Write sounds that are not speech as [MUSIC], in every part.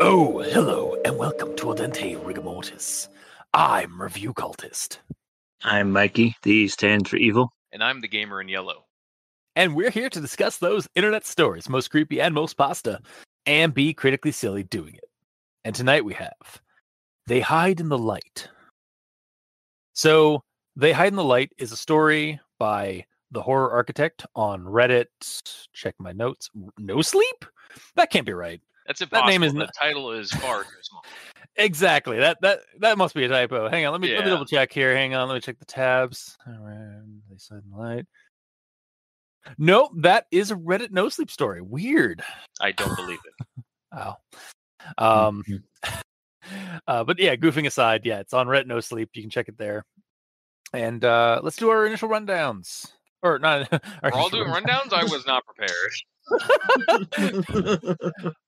Oh, hello, and welcome to Al Dente Rigamortis. I'm Review Cultist, I'm Mikey. The E stands for evil. And I'm the gamer in yellow. and we're here to discuss those internet stories, most creepy and most pasta, and be critically silly doing it. And tonight we have They Hide in the Light. So, They Hide in the Light is a story by the horror architect on Reddit. Check my notes. No sleep? That can't be right. That's That name is the not- title is far too small. [LAUGHS] Exactly. That that that must be a typo. Hang on, let me let me double check here. Hang on, let me check the tabs. Around they said light. Nope, that is a Reddit no sleep story. Weird. I don't believe it. [LAUGHS] Wow. Um Mhm. [LAUGHS] uh but yeah, goofing aside, yeah, it's on Reddit no sleep. You can check it there. And uh let's do our initial rundowns. Or not [LAUGHS] We're all doing rundown. rundowns. I was not prepared.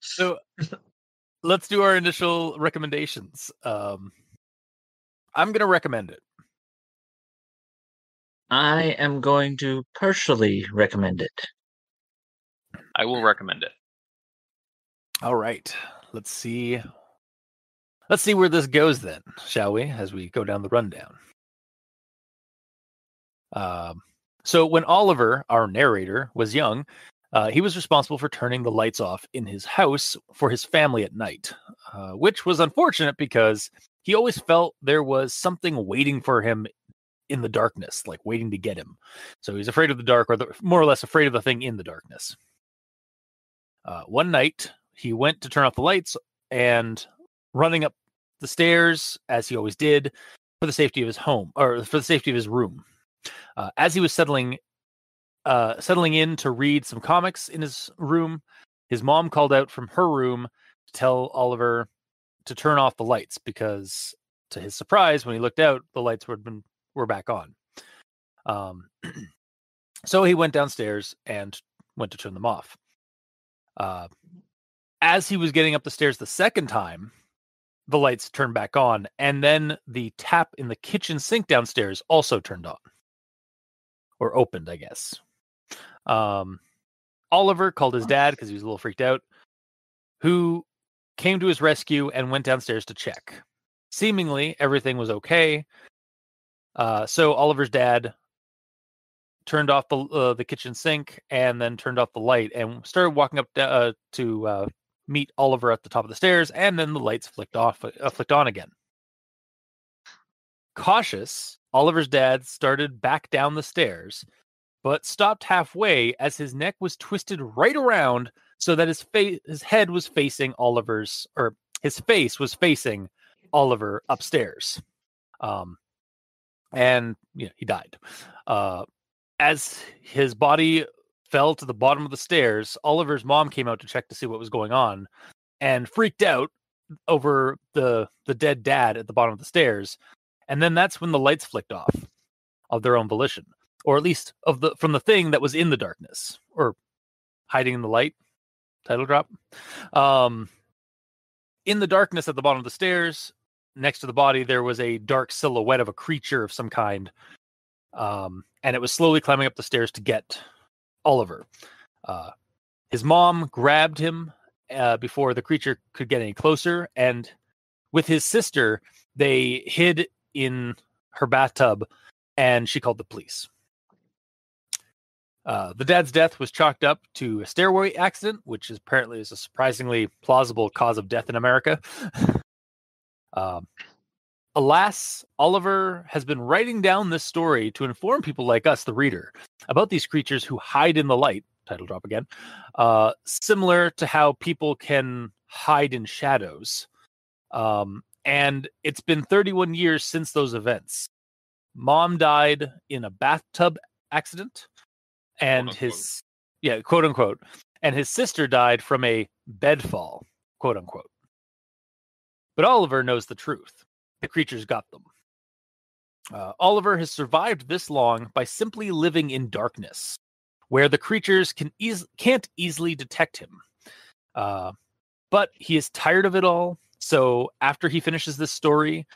So let's do our initial recommendations. Um I'm gonna recommend it. I am going to partially recommend it. I will recommend it. All right. Let's see. Let's see where this goes then, shall we, as we go down the rundown. Um, so when Oliver, our narrator, was young, uh, he was responsible for turning the lights off in his house for his family at night, uh, which was unfortunate because he always felt there was something waiting for him in the darkness, like waiting to get him. So he's afraid of the dark, or the, more or less afraid of the thing in the darkness. Uh, one night, he went to turn off the lights and running up the stairs as he always did for the safety of his home or for the safety of his room. Uh, as he was settling uh, settling in to read some comics in his room, his mom called out from her room to tell Oliver to turn off the lights because, to his surprise, when he looked out, the lights were been were back on. Um, [CLEARS THROAT] so he went downstairs and went to turn them off. Uh, as he was getting up the stairs the second time, the lights turned back on, and then the tap in the kitchen sink downstairs also turned on or opened, I guess. Um, Oliver called his dad because he was a little freaked out, who came to his rescue and went downstairs to check. Seemingly, everything was okay. Uh, so Oliver's dad turned off the uh, the kitchen sink and then turned off the light and started walking up uh, to uh, meet Oliver at the top of the stairs, and then the lights flicked off, uh, flicked on again. Cautious, Oliver's dad started back down the stairs, but stopped halfway as his neck was twisted right around so that his face, his head was facing Oliver's, or his face was facing Oliver upstairs. Um, and yeah, he died. Uh, as his body fell to the bottom of the stairs, Oliver's mom came out to check to see what was going on and freaked out over the the dead dad at the bottom of the stairs. And then that's when the lights flicked off of their own volition, or at least of the from the thing that was in the darkness or hiding in the light. Title drop. Um, in the darkness at the bottom of the stairs, next to the body, there was a dark silhouette of a creature of some kind. Um, and it was slowly climbing up the stairs to get Oliver. Uh, his mom grabbed him uh, before the creature could get any closer, and with his sister, they hid in her bathtub, and she called the police. Uh, the dad's death was chalked up to a stairway accident, which is apparently is a surprisingly plausible cause of death in America. [LAUGHS] um, alas, Oliver has been writing down this story to inform people like us, the reader, about these creatures who hide in the light. Title drop again. Uh, similar to how people can hide in shadows. Um, and it's been 31 years since those events. Mom died in a bathtub accident, and unquote. his yeah, quote unquote, and his sister died from a bed fall, quote unquote. But Oliver knows the truth. The creatures got them. Uh, Oliver has survived this long by simply living in darkness, where the creatures can eas- can't easily detect him. Uh, but he is tired of it all. So after he finishes this story,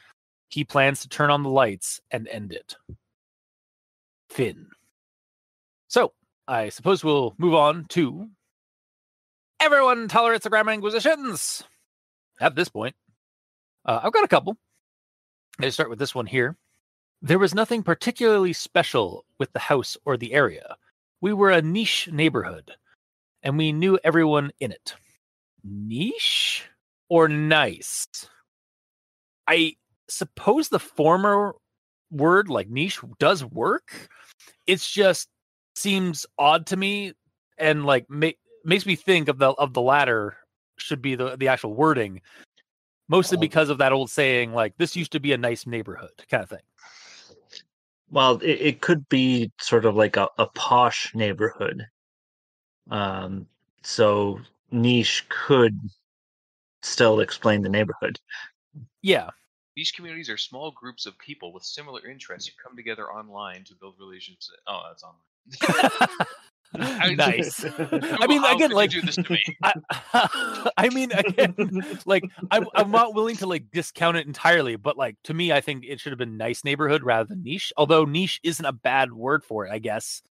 he plans to turn on the lights and end it. Finn. So I suppose we'll move on to everyone tolerates the grammar inquisitions. At this point, uh, I've got a couple. I start with this one here. There was nothing particularly special with the house or the area. We were a niche neighborhood, and we knew everyone in it. Niche or nice? I suppose the former word, like niche, does work. It's just seems odd to me, and like ma- makes me think of the of the latter should be the the actual wording, mostly because of that old saying, like this used to be a nice neighborhood, kind of thing. Well, it, it could be sort of like a, a posh neighborhood. Um, so niche could still explain the neighborhood. Yeah, These communities are small groups of people with similar interests who come together online to build relationships. Oh, that's online. [LAUGHS] I- [LAUGHS] nice. [LAUGHS] Google, [LAUGHS] mean, how again, could like- do this to me. I, I mean, again, like I'm, I'm not willing to like discount it entirely, but like to me, I think it should have been nice neighborhood rather than niche. Although niche isn't a bad word for it, I guess.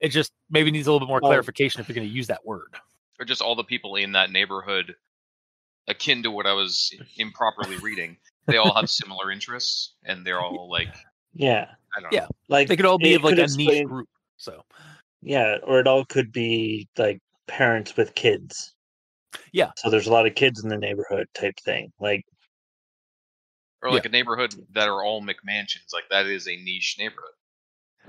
It just maybe needs a little bit more Well- clarification if you're going to use that word. or just all the people in that neighborhood, akin to what I was improperly reading. They all have similar interests, and they're all like, Yeah, I don't Yeah. know. like They could all be of like could a niche explain- group. So Yeah, or it all could be like parents with kids. Yeah. So there's a lot of kids in the neighborhood type thing. Like Or like a neighborhood that are all McMansions. Like that is a niche neighborhood.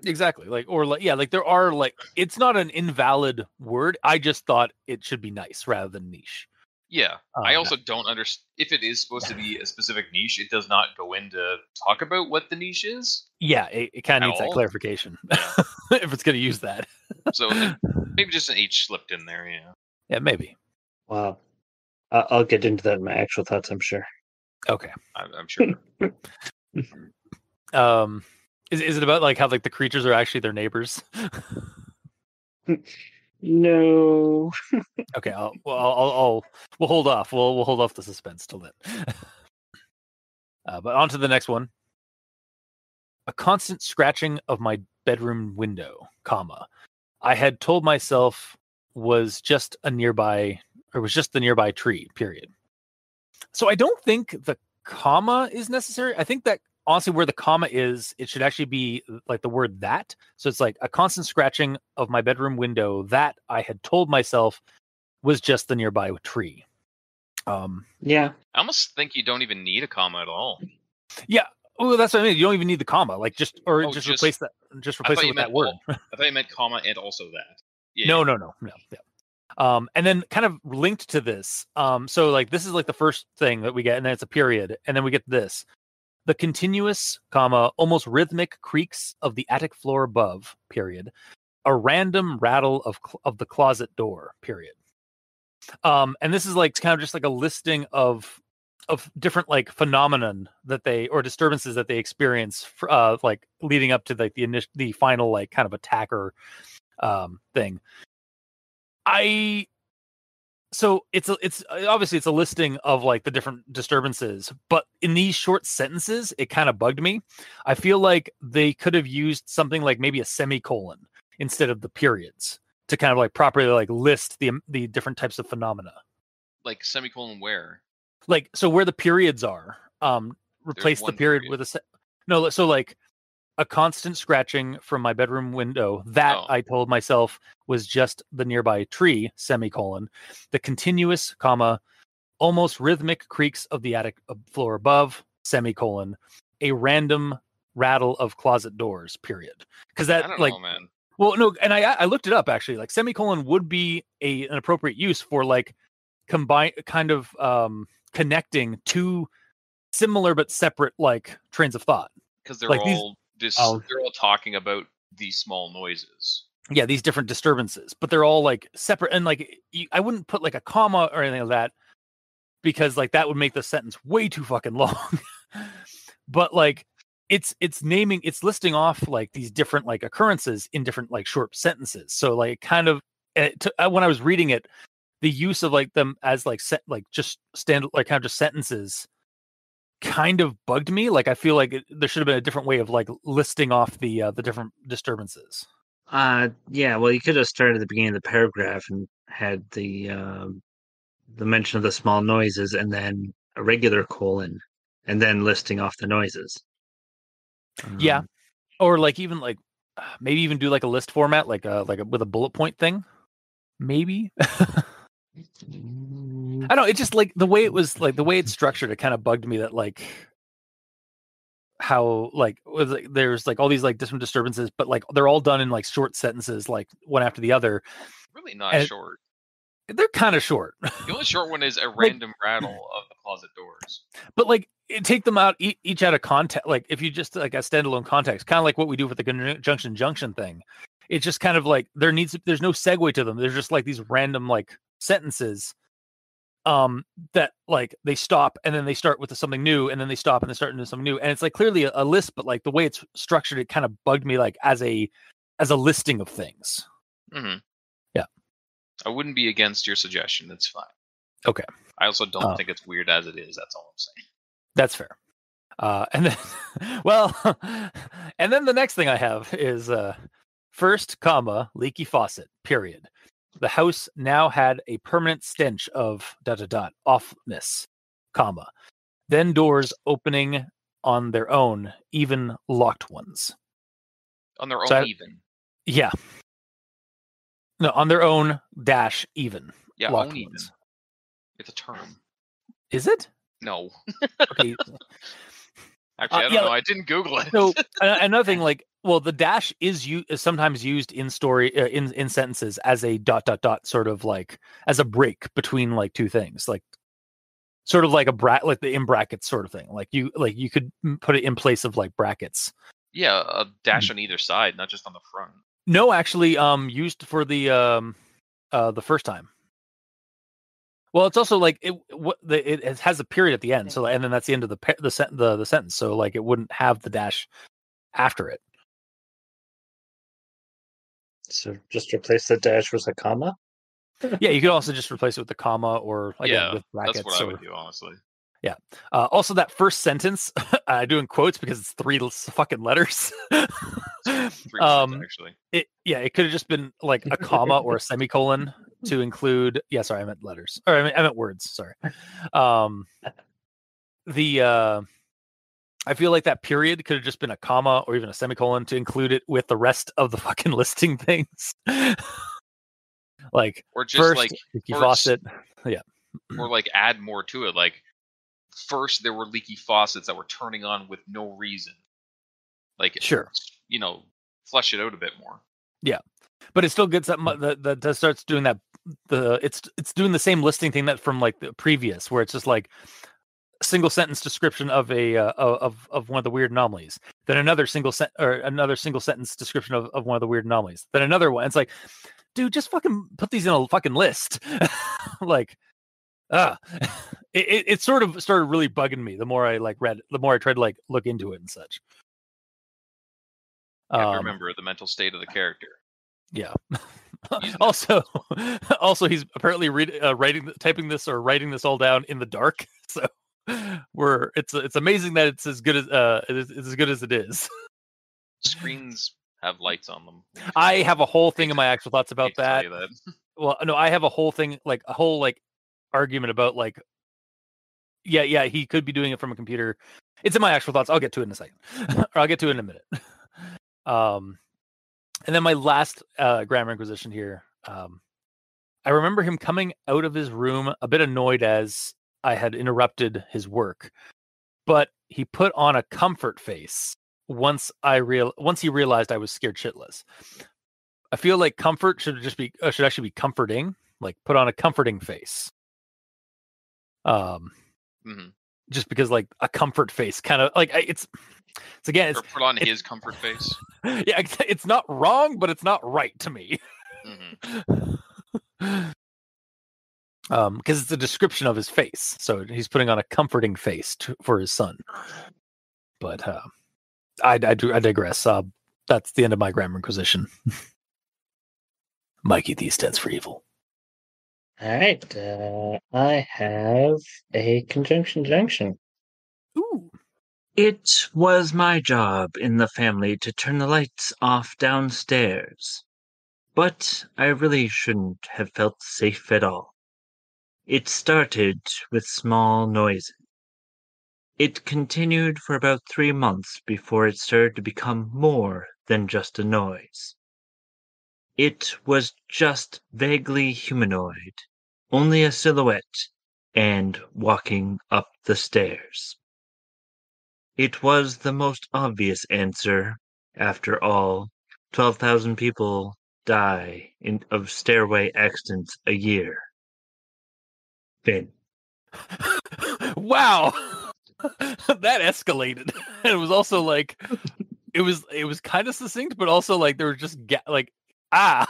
exactly, like or like yeah, like there are like it's not an invalid word. I just thought it should be nice rather than niche. Yeah. I Um, also don't understand if it is supposed to be a specific niche. It does not go into talk about what the niche is. Yeah, it, it kind of needs that clarification [LAUGHS] if it's going to use that. So [LAUGHS] maybe just an H slipped in there. Yeah. Yeah, maybe. wow. I- I'll get into that in my actual thoughts, I'm sure. Okay. I'm, I'm sure. [LAUGHS] Um, is is it about like how like the creatures are actually their neighbors? No. [LAUGHS] okay, I'll, well, I'll, I'll, we'll hold off. We'll we'll hold off the suspense till then. [LAUGHS] uh, but on to the next one. A constant scratching of my bedroom window, comma. I had told myself was just a nearby or was just the nearby tree. Period. So I don't think the comma is necessary. I think that honestly, where the comma is, it should actually be uh, like the word that. So it's like a constant scratching of my bedroom window that I had told myself was just the nearby tree. Um, Yeah. I almost think you don't even need a comma at all. Yeah. Oh, that's what I mean. You don't even need the comma, like just or Oh, just, just- replace that. Just replace it with that word. all. I [LAUGHS] thought you meant comma and also that. Yeah. No, no, no, no. Yeah. Um, and then kind of linked to this. Um, so like this is like the first thing that we get, and then it's a period, and then we get this. The continuous, comma, almost rhythmic creaks of the attic floor above, period. A random rattle of cl- of the closet door, period. Um, and this is like kind of just like a listing of of different like phenomenon that they or disturbances that they experience fr- uh like leading up to like the initial the final like kind of attacker um thing i so it's a, it's uh, obviously it's a listing of like the different disturbances but in these short sentences it kind of bugged me i feel like they could have used something like maybe a semicolon instead of the periods to kind of like properly like list the the different types of phenomena Like semicolon where? like so where the periods are um replace the period, period. with a se- no so like a constant scratching from my bedroom window that Oh. i told myself was just the nearby tree semicolon the continuous comma almost rhythmic creaks of the attic floor above semicolon a random rattle of closet doors period because [LAUGHS] that like know, man. well, no, and I I looked it up actually. Like semicolon would be a an appropriate use for like combine kind of um connecting two similar but separate like trains of thought. Because they're like these- dis- Oh. they're all talking about these small noises. Yeah, these different disturbances, but they're all like separate and like you, I wouldn't put like a comma or anything like that because like that would make the sentence way too fucking [LAUGHS] long. but like it's it's naming it's listing off like these different like occurrences in different like short sentences. So like kind of it, to, uh, when I was reading it, the use of like them as like set like just stand like kind of just sentences kind of bugged me. Like I feel like it, there should have been a different way of like listing off the uh, the different disturbances. Uh, yeah. Well, you could have started at the beginning of the paragraph and had the um, the mention of the small noises, and then a regular colon, and then listing off the noises. Yeah. Um, Or like even like maybe even do like a list format, like a like a, with a bullet point thing. Maybe [LAUGHS] Mm. I don't. know, It just like the way it was like the way it's structured. It kind of bugged me that like how like was like, there's like all these like different disturbances, but like they're all done in like short sentences, like one after the other. Really not And- short. They're kind of short, The only short one is a [LAUGHS] random rattle of the closet doors. but like take them out e- each out of context. Like if you just like a standalone context, kind of like what we do with the conjunction junction thing. It's just kind of like there needs there's no segue to them. There's just like these random like sentences um that like they stop and then they start with something new and then they stop and they start into something new and it's like clearly a, a list but like the way it's structured it kind of bugged me like as a as a listing of things hmm Yeah. I wouldn't be against your suggestion. That's fine. Okay. I also don't Uh, think it's weird as it is. That's all I'm saying. That's fair. Uh, and then, [LAUGHS] well, [LAUGHS] and then the next thing I have is uh, first, comma, leaky faucet, period. The house now had a permanent stench of dot dot dot offness, comma. Then doors opening on their own, even locked ones. On their own, So I- even. Yeah. No, on their own dash even. Yeah, locked own even. ones. It's a term. Is it? No, Okay. [LAUGHS] Uh, actually, I don't yeah, know. I didn't Google it. so [LAUGHS] another thing like well the dash is you is sometimes used in story uh, in in sentences as a dot dot dot sort of like as a break between like two things like sort of like a brat like the in brackets sort of thing like you like you could put it in place of like brackets yeah, a dash Hmm. on either side, not just on the front. no actually um used for the um uh the first time well it's also like it what the it, it has a period at the end so and then that's the end of the the, the the sentence so like it wouldn't have the dash after it So just replace the dash with a comma. yeah, you could [LAUGHS] also just replace it with a comma or again yeah, with brackets. that's what I would do, honestly. uh, also, that first sentence [LAUGHS] I do in quotes because it's three fucking letters. Three [LAUGHS] um, actually. it yeah, it could have just been like a comma or a semicolon to include. Yeah, sorry, I meant letters. Or I meant, I meant words. Sorry. Um, the uh, I feel like that period could have just been a comma or even a semicolon to include it with the rest of the [LAUGHS] fucking listing things. like Or just first, like, leaky faucet. or like add more to it. Like, first there were leaky faucets that were turning on with no reason. Like, Sure. you know, flush it out a bit more. Yeah. But it still gets hmm. that mu- that that that starts doing that the it's it's doing the same listing thing that from like the previous where it's just like single sentence description of a uh, of of one of the weird anomalies then another single sent or another single sentence description of, of one of the weird anomalies then another one it's like dude just fucking put these in a fucking list [LAUGHS] like ah [LAUGHS] it, it, it sort of started really bugging me the more i like read the more i tried to like look into it and such to Um, remember the mental state of the character. yeah. [LAUGHS] Also, also he's apparently read, uh, writing, typing this or writing this all down in the dark. So we're it's it's amazing that it's as good as uh it is, it's as good as it is. Screens have lights on them. I have a whole thing in my actual thoughts about Hate to tell that. that. Well, no, I have a whole thing like a whole like argument about like yeah, yeah, he could be doing it from a computer. It's in my actual thoughts. I'll get to it in a second. [LAUGHS] or I'll get to it in a minute. [LAUGHS] Um and then my last uh grammar inquisition here. Um I remember him coming out of his room a bit annoyed as I had interrupted his work. But he put on a comfort face once I real once he realized I was scared shitless. I feel like comfort should just be uh, should actually be comforting, like put on a comforting face. Um, Mhm. just because like a comfort face, kind of like it's it's again, it's Or put on it's- his comfort face. [LAUGHS] yeah, it's, [LAUGHS] it's not wrong, but it's not right to me. [LAUGHS] hmm um, because it's a description of his face, so he's putting on a comforting face to, for his son. But uh, I, I do I digress. Uh, that's the end of my grammar inquisition. [LAUGHS] Mikey, these stands for evil. All right. Uh, I have a conjunction junction. Ooh. It was my job in the family to turn the lights off downstairs, but I really shouldn't have felt safe at all. It started with small noises. It continued for about three months before it started to become more than just a noise. It was just vaguely humanoid, only a silhouette, and walking up the stairs. It was the most obvious answer. After all, 12,000 people die in, of stairway accidents a year. Finn. wow. [LAUGHS] that escalated. [LAUGHS] it was also like it was it was kind of succinct, but also like there were just ga- like ah.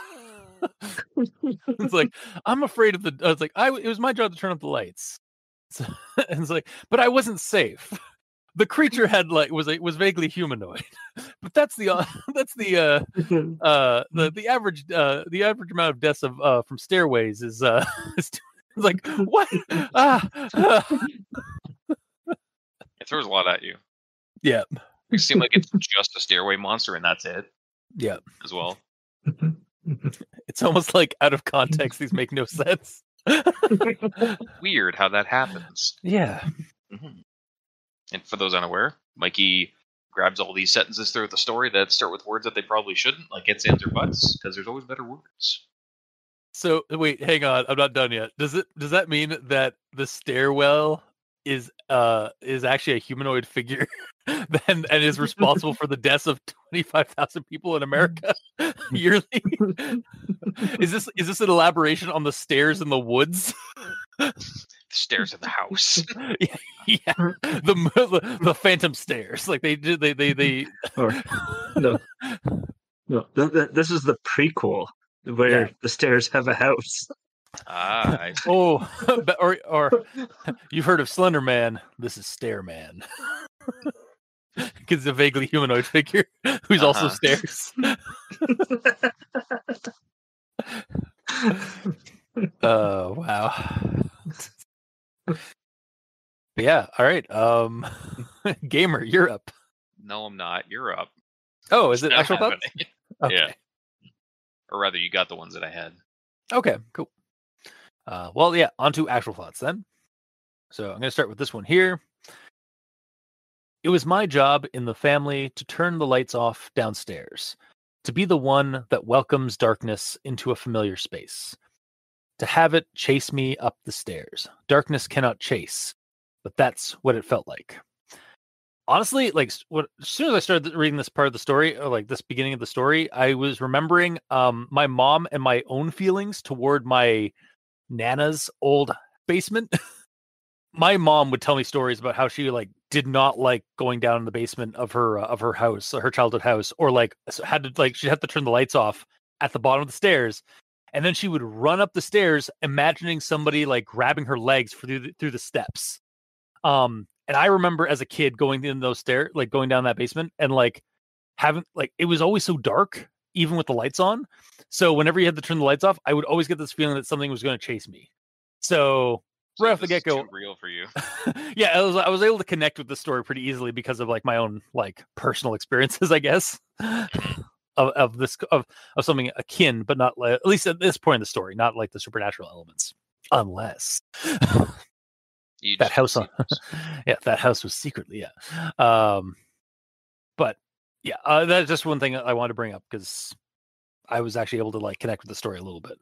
[LAUGHS] it's like I'm afraid of the. I was like I. It was my job to turn up the lights. So, and it's like, but I wasn't safe. The creature had like was a, was vaguely humanoid, but that's the uh, that's the uh uh the the average uh the average amount of deaths of uh from stairways is uh is like what ah, [LAUGHS] ah. It throws a lot at you. yeah It seems like it's just a stairway monster and that's it yeah as well. [LAUGHS] it's almost like out of context these make no sense [LAUGHS] Weird how that happens. yeah Mhm. And for those unaware, Mikey grabs all these sentences throughout the story that start with words that they probably shouldn't, like it's, ands, or buts, because there's always better words. So wait, hang on. I'm not done yet. Does it does that mean that the stairwell is uh is actually a humanoid figure [LAUGHS] then and is responsible for the deaths of 25,000 people in America [LAUGHS] yearly? is this is this an elaboration on the stairs in the woods? [LAUGHS] The stairs of the house. yeah. The the, the phantom stairs. Like they did they they they Or no, no. th- th- This is the prequel where Yeah. the stairs have a house. ah, I. [LAUGHS] Oh, [LAUGHS] but- or or you've heard of Slender Man. This is Stair Man. [LAUGHS] Because a vaguely humanoid figure who's also Uh-huh. stairs. Oh wow. But yeah, all right. Um Gamer, you're up. no, I'm not. You're up. Oh, is it Not actual thoughts? Okay. Yeah. Or rather, you got the ones that I had. Okay, cool. Uh, well, yeah, on to actual thoughts then. So I'm going to start with this one here. It was my job in the family to turn the lights off downstairs, to be the one that welcomes darkness into a familiar space, to have it chase me up the stairs. Darkness cannot chase, but that's what it felt like. Honestly, like what, as soon as I started reading this part of the story, or like this beginning of the story, I was remembering um, my mom and my own feelings toward my nana's old basement. [LAUGHS] my mom would tell me stories about how she like did not like going down in the basement of her uh, of her house, her childhood house, or like had to like she'd have to turn the lights off at the bottom of the stairs, and then she would run up the stairs, imagining somebody like grabbing her legs through the, through the steps. Um, and I remember as a kid going in those stairs, like going down that basement, and like having like it was always so dark, even with the lights on. So whenever you had to turn the lights off, I would always get this feeling that something was going to chase me. So So right off the get go, real for you. [LAUGHS] yeah, I was I was able to connect with the story pretty easily because of like my own like personal experiences, I guess, [LAUGHS] of of this of of something akin, but not like, at least at this point in the story, not like the supernatural elements, unless [LAUGHS] You that house on [LAUGHS] yeah that house was secretly yeah um but yeah uh, that's just one thing i wanted to bring up because i was actually able to like connect with the story a little bit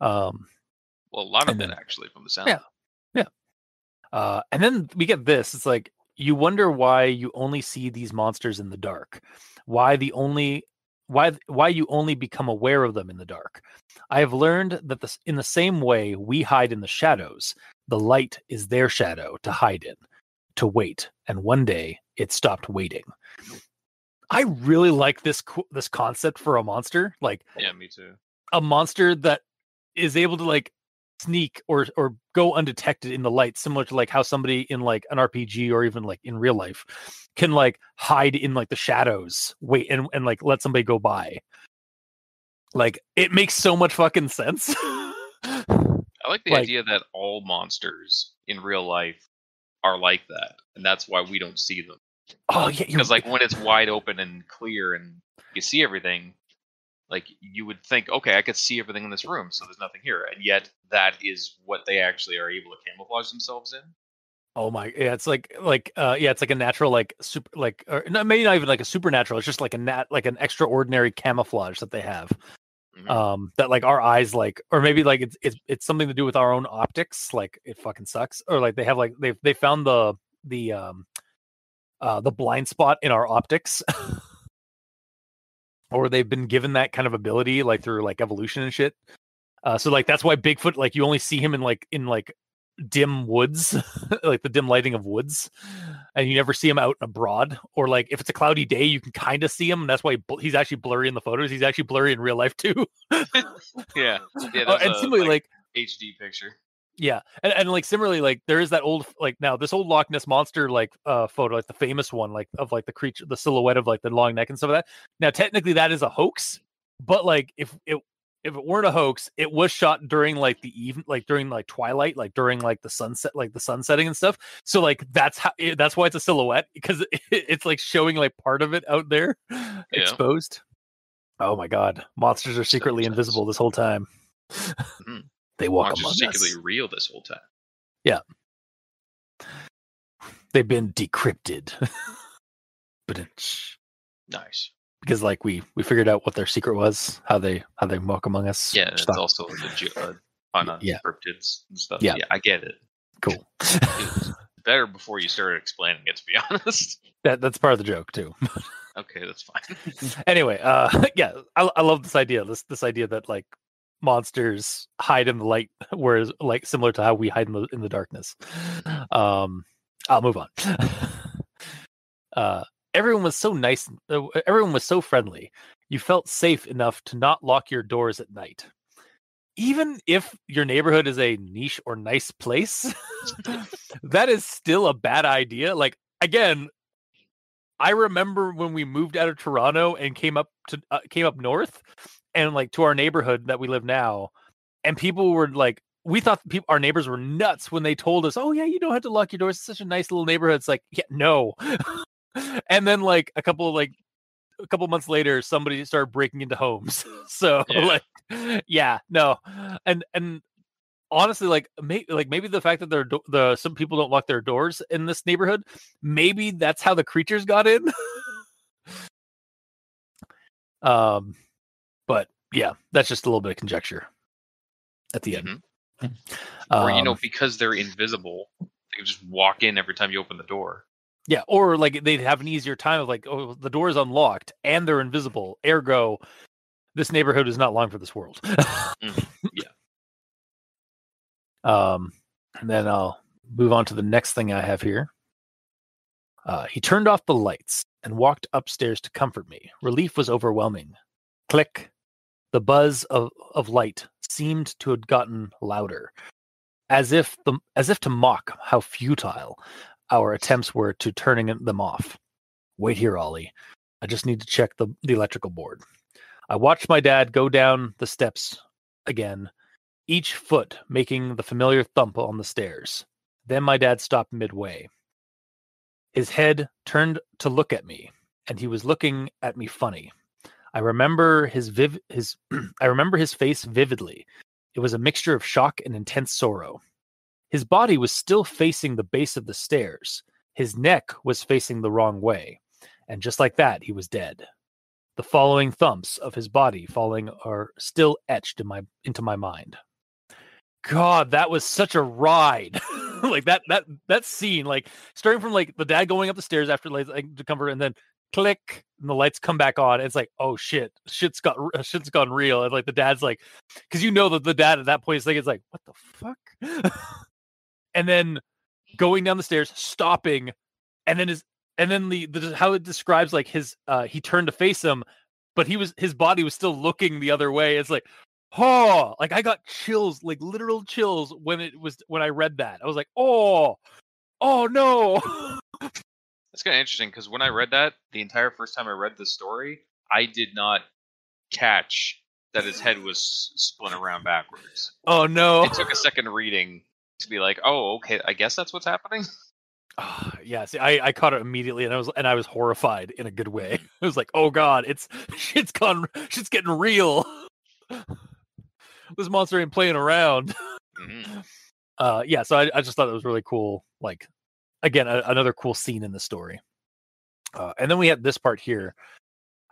um Well, a lot of it actually from the sound. Yeah, Yeah. uh and then we get this it's like you wonder why you only see these monsters in the dark why the only why why you only become aware of them in the dark i have learned that this in the same way we hide in the shadows the light is their shadow to hide in to wait and one day it stopped waiting. I really like this this concept for a monster like Yeah, me too. a monster that is able to like sneak or or go undetected in the light similar to like how somebody in like an rpg or even like in real life can like hide in like the shadows wait and, and like let somebody go by. Like it makes so much fucking sense [LAUGHS] I like the Like- idea that all monsters in real life are like that, and that's why we don't see them. Oh yeah, Because like when it's wide open and clear and you see everything, like you would think, okay, I could see everything in this room, so there's nothing here, and yet that is what they actually are able to camouflage themselves in. Oh my, yeah, it's like like uh yeah, it's like a natural like super like or no, maybe not even like a supernatural. It's just like a nat like an extraordinary camouflage that they have. Mhm. Um that like our eyes like or maybe like it's it's it's something to do with our own optics, like it fucking sucks. Or like they have like they they found the the um uh the blind spot in our optics. [LAUGHS] or they've been given that kind of ability like through like evolution and shit. Uh so like that's why Bigfoot like you only see him in like in like dim woods, [LAUGHS] like the dim lighting of woods, and you never see him out and abroad. Or like if it's a cloudy day, you can kind of see him. And that's why he bl- he's actually blurry in the photos. He's actually blurry in real life too. [LAUGHS] yeah, yeah, [LAUGHS] that's and a, similarly, like, HD picture. yeah, and, and like similarly, like there is that old like now this old Loch Ness monster like uh photo, like the famous one, like of like the creature, the silhouette of like the long neck and stuff like that. Now technically that is a hoax, but like if it if it weren't a hoax, it was shot during like the even like during like twilight, like during like the sunset, like the sun setting and stuff. So like that's how it, that's why it's a silhouette [LAUGHS] because it, it's like showing like part of it out there [LAUGHS] exposed. Oh my god, monsters are secretly invisible this whole time. Mhm. [LAUGHS] they walk Monsters among are us. secretly real this whole time. Yeah, they've been decrypted. but Nice. Because like we we figured out what their secret was, how they how they walk among us. Yeah, it's also legit uh, on uh, Yeah. cryptids and stuff. Yeah. yeah, I get it. cool. [LAUGHS] It was better before you started explaining it. To be [LAUGHS] honest. that that's part of the joke too. [LAUGHS] Okay, that's fine. anyway, uh yeah, I, I love this idea. This this idea that like monsters hide in the light, whereas like similar to how we hide in the in the darkness. Um I'll move on. uh everyone was so nice uh, everyone was so friendly. You felt safe enough to not lock your doors at night. Even if your neighborhood is a niche or nice place, [LAUGHS] that is still a bad idea. Like again, I remember when we moved out of Toronto and came up to uh, came up north and like to our neighborhood that we live now and people were like we thought people our neighbors were nuts when they told us, "Oh yeah, you don't have to lock your doors. It's such a nice little neighborhood." It's like, "Yeah, no." [LAUGHS] [LAUGHS] and then like a couple of like a couple months later somebody started breaking into homes. [LAUGHS] so Yeah. like yeah, no. And and honestly like may, like maybe the fact that there do- the some people don't lock their doors in this neighborhood maybe that's how the creatures got in [LAUGHS] um but yeah that's just a little bit of conjecture at the end Mhm. or you know, Um, because they're invisible, they just walk in every time you open the door. Yeah or like they'd have an easier time of like oh the door is unlocked and they're invisible ergo this neighborhood is not long for this world [LAUGHS] yeah. Um, and then I'll move on to the next thing I have here. Uh, he turned off the lights and walked upstairs to comfort me. Relief was overwhelming. Click. The buzz of, of light seemed to have gotten louder, as if the as if to mock how futile our attempts were to turning them off. Wait here, Ollie. I just need to check the, the electrical board. I watched my dad go down the steps again, each foot making the familiar thump on the stairs. Then my dad stopped midway. His head turned to look at me, and he was looking at me funny. I remember his viv his [CLEARS THROAT] I remember his face vividly. It was a mixture of shock and intense sorrow. His body was still facing the base of the stairs. His neck was facing the wrong way. And just like that, he was dead. The following thumps of his body falling are still etched in my into my mind. God, that was such a ride. [LAUGHS] like that that that scene, like starting from like the dad going up the stairs after like to comfort, and then click, and the lights come back on. It's like, oh shit, shit's got [LAUGHS] shit's gone real. And like the dad's like, because you know that the dad at that point is like, it's like, what the fuck? [LAUGHS] and then going down the stairs, stopping, and then his and then the, the how it describes like his uh he turned to face him, but he was his body was still looking the other way. It's like oh like i got chills like literal chills when it was when i read that i was like oh oh no [LAUGHS] That's kind of interesting because when I read that, the entire first time I read the story, I did not catch that his head was spun around backwards. Oh no. It took a second reading to be like, "Oh, okay, I guess that's what's happening." [LAUGHS] Ah, yeah, see, I, I caught it immediately, and I was and I was horrified in a good way. [LAUGHS] I was like, "Oh God, it's [LAUGHS] shit's gone, shit's getting real. this monster ain't playing around." Mhm. Uh, yeah, so I, I just thought it was really cool. Like, again, a, another cool scene in the story. Uh, and then we had this part here.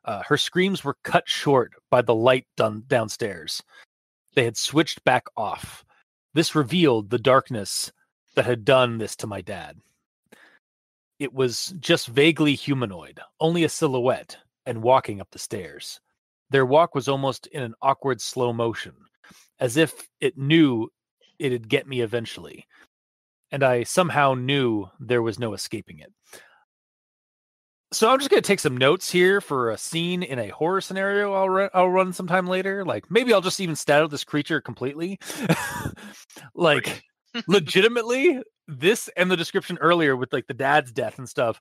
Uh, her screams were cut short by the light done downstairs. They had switched back off. This revealed the darkness that had done this to my dad. It was just vaguely humanoid, only a silhouette, and walking up the stairs. Their walk was almost in an awkward slow motion, as if it knew it'd get me eventually. And I somehow knew there was no escaping it. So I'm just going to take some notes here for a scene in a horror scenario I'll run, I'll run sometime later. Like maybe I'll just even stat out this creature completely. [LAUGHS] like [LAUGHS] legitimately this and the description earlier with like the dad's death and stuff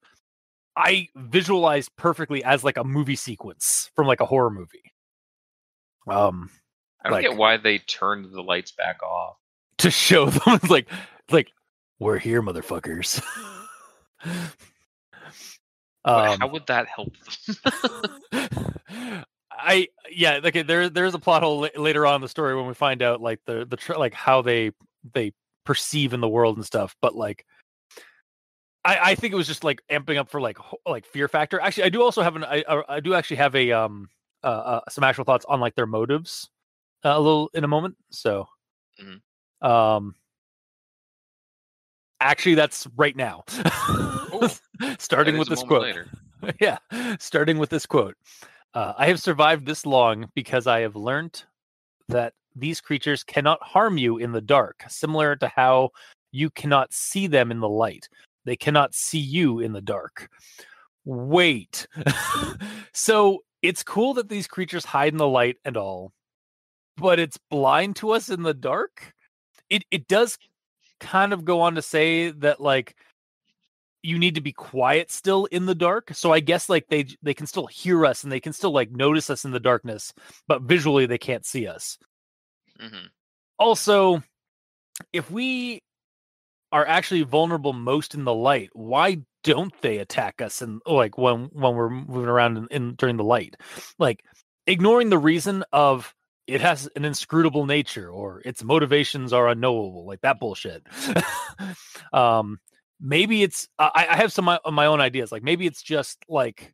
i visualized perfectly as like a movie sequence from like a horror movie um I don't Like- get why they turned the lights back off. to show [LAUGHS] them like it's like we're here motherfuckers um How would that help them? [LAUGHS] I yeah, okay. There there's a plot hole la- later on in the story when we find out like the the tr- like how they they perceive in the world and stuff. But like, I I think it was just like amping up for like ho- like fear factor. Actually, I do also have an I I I do actually have a um uh, uh some actual thoughts on like their motives uh, a little in a moment. So, Mhm. um, actually, that's right now. [LAUGHS] Starting with this quote. later. [LAUGHS] yeah starting with this quote. Uh, i have survived this long because i have learned that these creatures cannot harm you in the dark similar to how you cannot see them in the light. They cannot see you in the dark. Wait. [LAUGHS] So it's cool that these creatures hide in the light and all but it's blind to us in the dark? It it does kind of go on to say that like you need to be quiet still in the dark so i guess like they they can still hear us and they can still like notice us in the darkness but visually they can't see us. Hmm also if we are actually vulnerable most in the light why don't they attack us and like when when we're moving around in, in during the light? Like ignoring the reason of it has an inscrutable nature or its motivations are unknowable like that bullshit. [LAUGHS] Um maybe it's i i have some of my own ideas like maybe it's just like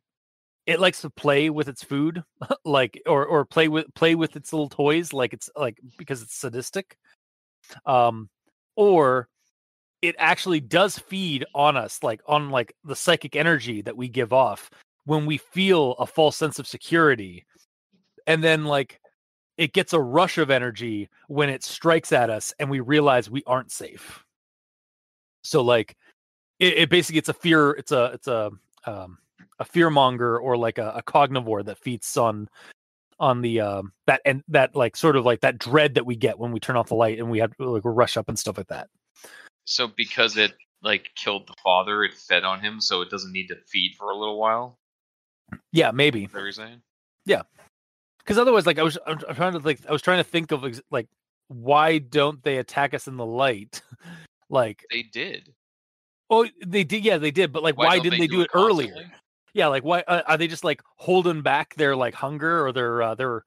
it likes to play with its food [LAUGHS] like or or play with play with its little toys like it's like because it's sadistic. Um or it actually does feed on us like on like the psychic energy that we give off when we feel a false sense of security. And then like it gets a rush of energy when it strikes at us and we realize we aren't safe so like it, it basically it's a fear it's a it's a um a fear monger or like a, a cognivore that feeds on on the um that and that like sort of like that dread that we get when we turn off the light and we have to like rush up and stuff like that So because it like killed the father, it fed on him, so it doesn't need to feed for a little while. yeah maybe what you're saying? Because otherwise like i was I'm, I'm trying to like i was trying to think of like why don't they attack us in the light? [LAUGHS] Like They did. oh they did yeah they did but like why, don't didn't they, do, it, earlier? yeah like why uh, are they just like holding back their like hunger or their uh, their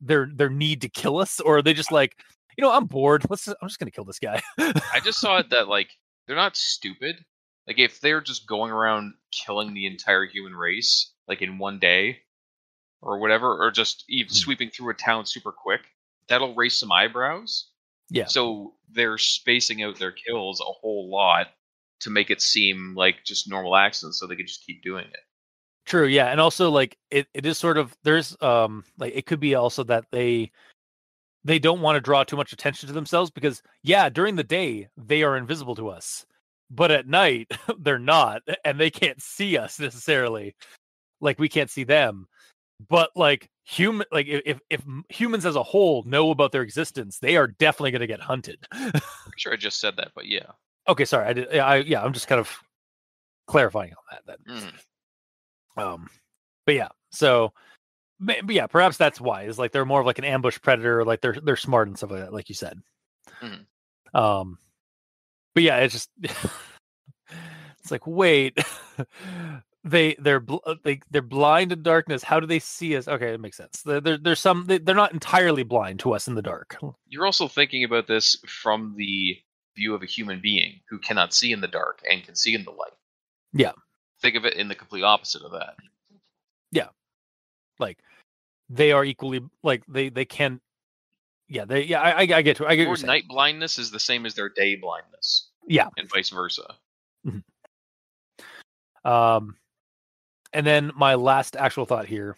their their need to kill us? Or are they just like you know i'm bored. Let's just, i'm just gonna kill this guy. I just saw it [LAUGHS] that like they're not stupid. Like if they're just going around killing the entire human race like in one day or whatever, or just even Hmm. sweeping through a town super quick, that'll raise some eyebrows. Yeah. So they're spacing out their kills a whole lot to make it seem like just normal accidents, so they could just keep doing it. True, yeah, and also like it, it is sort of there's um like it could be also that they they don't want to draw too much attention to themselves because yeah, during the day they are invisible to us, but at night [LAUGHS] they're not, and they can't see us necessarily, like we can't see them. But like human, like if if, humans as a whole know about their existence, they are definitely going to get hunted. I'm [LAUGHS] sure I just said that, but yeah. okay, sorry, I did, yeah, I yeah, I'm just kind of clarifying on that. Then Mhm. um but yeah so maybe yeah, perhaps that's why. Is like they're more of like an ambush predator, like they're they're smart and stuff like that, like you said. Mhm. Um, but yeah, it's just [LAUGHS] it's like wait, [LAUGHS] they they're bl- uh, they they're blind in darkness. How do they see us? Okay, it makes sense. There, there there's some they, they're not entirely blind to us in the dark. You're also thinking about this from the view of a human being who cannot see in the dark and can see in the light. Yeah. Think of it in the complete opposite of that. Yeah. Like they are equally like they they can. Yeah, they yeah I I, get to I get Your night blindness is the same as their day blindness. Yeah. And vice versa. Um, and then my last actual thought here.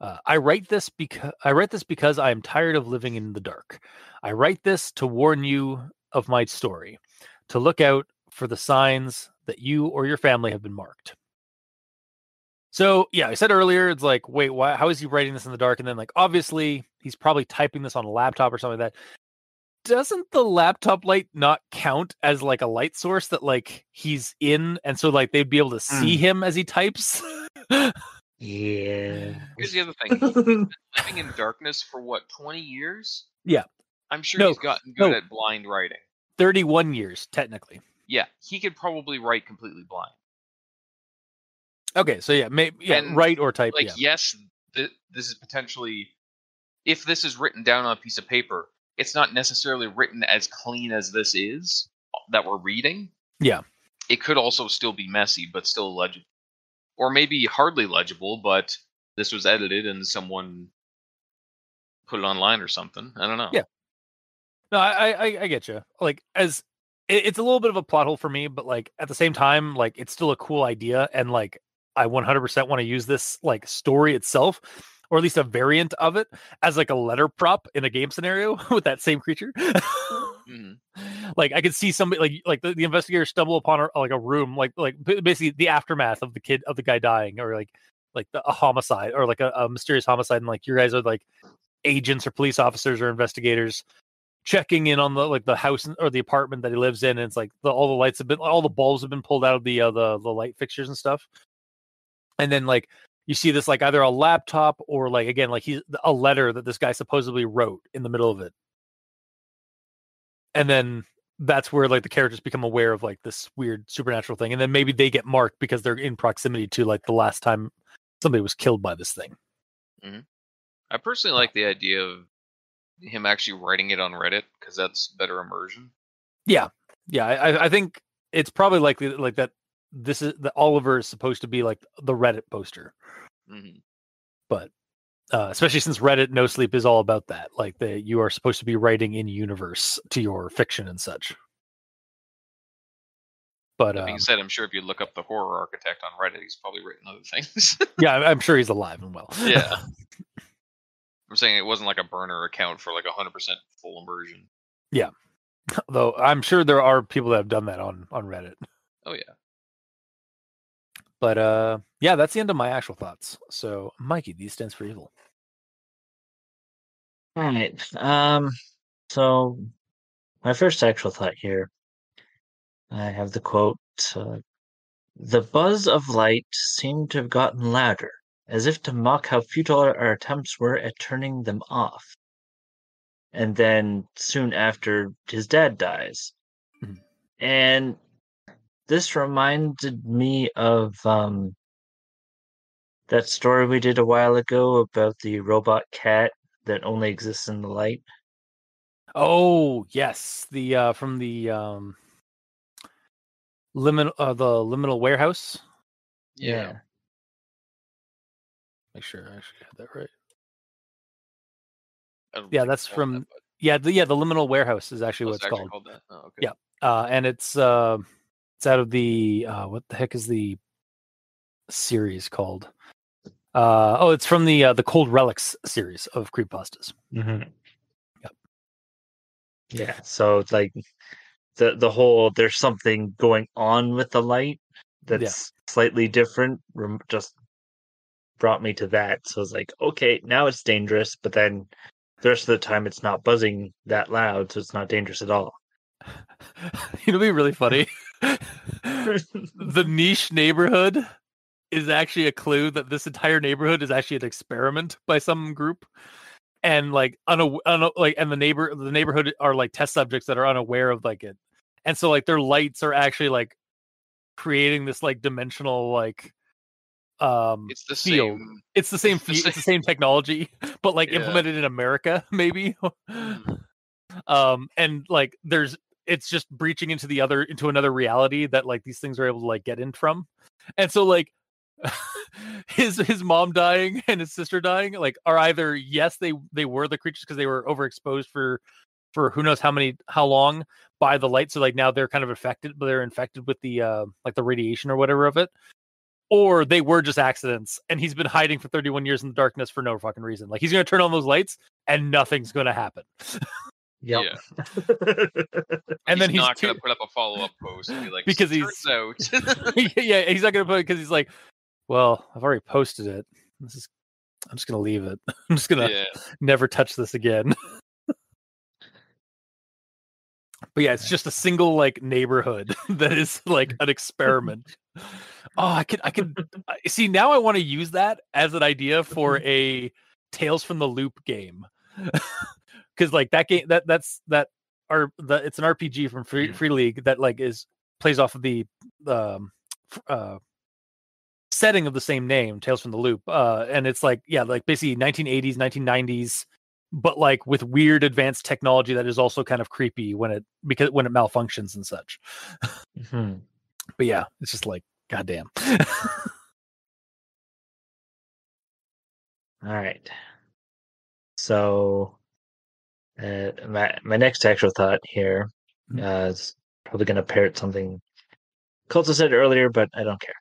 Uh, I write this because I write this because I am tired of living in the dark. I write this to warn you of my story, to look out for the signs that you or your family have been marked. So yeah, I said earlier, it's like, wait, why? How is he writing this in the dark? And then like, obviously, he's probably typing this on a laptop or something like that. Doesn't the laptop light not count as like a light source that like he's in, and so like they'd be able to see mm. him as he types? Yeah. [LAUGHS] Here's the other thing. Living in darkness for what, 20 years? Yeah. I'm sure No, he's gotten good no. at blind writing. Thirty-one years technically. Yeah, he could probably write completely blind. Okay, so yeah, maybe yeah, And, write or type. Like, yeah. yes, th- this is potentially, if this is written down on a piece of paper, it's not necessarily written as clean as this is that we're reading. Yeah. It could also still be messy, but still legible. Or maybe hardly legible, but this was edited and someone put it online or something. I don't know. Yeah. No, I, I I get you. Like as it, it's a little bit of a plot hole for me, but like at the same time, like it's still a cool idea, and like I 100% want to use this like story itself, or at least a variant of it, as like a letter prop in a game scenario [LAUGHS] with that same creature. Mhm. [LAUGHS] like I could see somebody like like the, the investigators stumble upon a, like a room, like like basically the aftermath of the kid of the guy dying, or like like the, a homicide, or like a, a mysterious homicide, and like you guys are like agents or police officers or investigators checking in on the like the house or the apartment that he lives in and it's like the, all the lights have been all the bulbs have been pulled out of the uh, the the light fixtures and stuff and then like you see this like either a laptop or like again like he's a letter that this guy supposedly wrote in the middle of it and then that's where like the characters become aware of like this weird supernatural thing and then maybe they get marked because they're in proximity to like the last time somebody was killed by this thing mm-hmm. I personally like the idea of him actually writing it on Reddit because that's better immersion. Yeah, yeah. I, I- think it's probably likely that, like that. This is that Oliver is supposed to be like the Reddit poster, hmm but uh, especially since Reddit No Sleep is all about that. Like that you are supposed to be writing in universe to your fiction and such. But That um, being said, I'm sure if you look up the horror architect on Reddit, he's probably written other things. [LAUGHS] yeah, I'm- I'm sure he's alive and well. yeah. [LAUGHS] I'm saying it wasn't like a burner account for like 100% full immersion. Yeah, [LAUGHS] though I'm sure there are people that have done that on on Reddit. Oh yeah. But uh, yeah, that's the end of my actual thoughts. So, Mikey, these stands for evil. All right. Um. So, my first actual thought here. I have the quote: uh, "The buzz of light seemed to have gotten louder, as if to mock how futile our attempts were at turning them off." And then, soon after, his dad dies, Mhm. and this reminded me of um that story we did a while ago about the robot cat that only exists in the light. Oh yes, the uh from the um liminal uh, the liminal warehouse. Yeah. Make sure I actually had that right. Yeah, that's from- that, but- Yeah, the yeah the liminal warehouse is actually Oh, what it's it's actually called. called that. Oh, okay. Yeah. Uh, and it's uh it's out of the uh what the heck is the series called? Uh oh, it's from the uh, the Cold Relics series of creepypastas. Mm-hmm. Yep. Yeah. So it's like the the whole there's something going on with the light that's slightly different. Just brought me to that. So it's like, okay, now it's dangerous, but then the rest of the time it's not buzzing that loud, so it's not dangerous at all. [LAUGHS] It'll be really funny. [LAUGHS] the niche neighborhood is actually a clue that this entire neighborhood is actually an experiment by some group and like unaw- una- like and the neighbor the neighborhood are like test subjects that are unaware of like it and so like their lights are actually like creating this like dimensional like um It's the field. same. it's the same it's [LAUGHS] the fe- it's the same technology [LAUGHS] but like Yeah. implemented in america maybe Mm. um and like there's it's just breaching into the other into another reality that like these things are able to like get in from. And so like [LAUGHS] his his mom dying and his sister dying like are either yes they they were the creatures because they were overexposed for for who knows how many how long by the light so like now they're kind of affected but they're infected with the uh like the radiation or whatever of it. Or they were just accidents and he's been hiding for 31 years in the darkness for no fucking reason. Like he's gonna turn on those lights and nothing's gonna happen [LAUGHS] Yep. Yeah. [LAUGHS] and then he's not too- gonna put up a follow up post and be like, Because he's out. [LAUGHS] yeah, he's not gonna put it because he's like, well, I've already posted it. This is, I'm just gonna leave it. [LAUGHS] I'm just gonna yeah. never touch this again. but yeah, it's just a single like neighborhood that is like an experiment. Oh, I could, I could see now. I want to use that as an idea for a Tales from the Loop game, because like that game that that's that are the it's an RPG from Free Mhm. Free League that like is plays off of the um uh setting of the same name tales from the loop uh and it's like yeah like basically 1980s 1990s but like with weird advanced technology that is also kind of creepy when it because when it malfunctions and such Mhm. [LAUGHS] but yeah it's just like goddamn All right. So, uh, my my next actual thought here Mhm. uh, is probably going to parrot something Colton said earlier, but I don't care.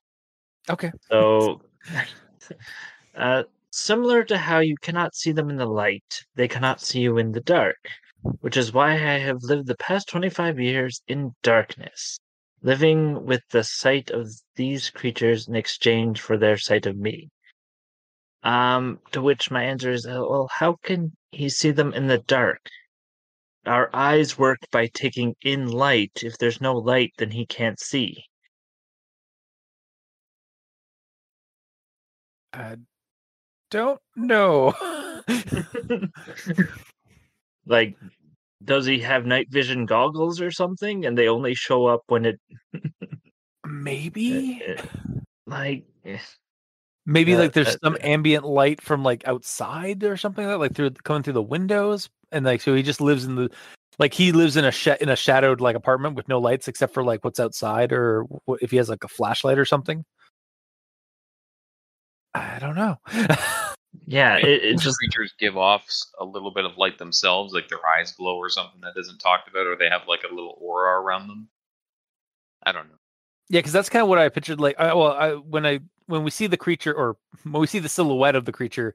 okay So, [LAUGHS] uh, similar to how you cannot see them in the light, they cannot see you in the dark, which is why I have lived the past 25 years in darkness, living with the sight of these creatures in exchange for their sight of me. Um, to which my answer is, uh, well, how can he see them in the dark? Our eyes work by taking in light. If there's no light, then he can't see. i don't know [LAUGHS] like does he have night vision goggles or something and they only show up when it maybe [LAUGHS] like eh, maybe that- like there's that- some ambient light from like outside or something like that like through coming through the windows and like so he just lives in the like he lives in a sh- in a shadowed like apartment with no lights except for like what's outside or if he has like a flashlight or something i don't know yeah [LAUGHS] it, it just creatures give off a little bit of light themselves, like their eyes glow or something that isn't talked about, or they have like a little aura around them. I don't know. Yeah, because that's kind of what I pictured. Like, I, well, I when I when we see the creature or when we see the silhouette of the creature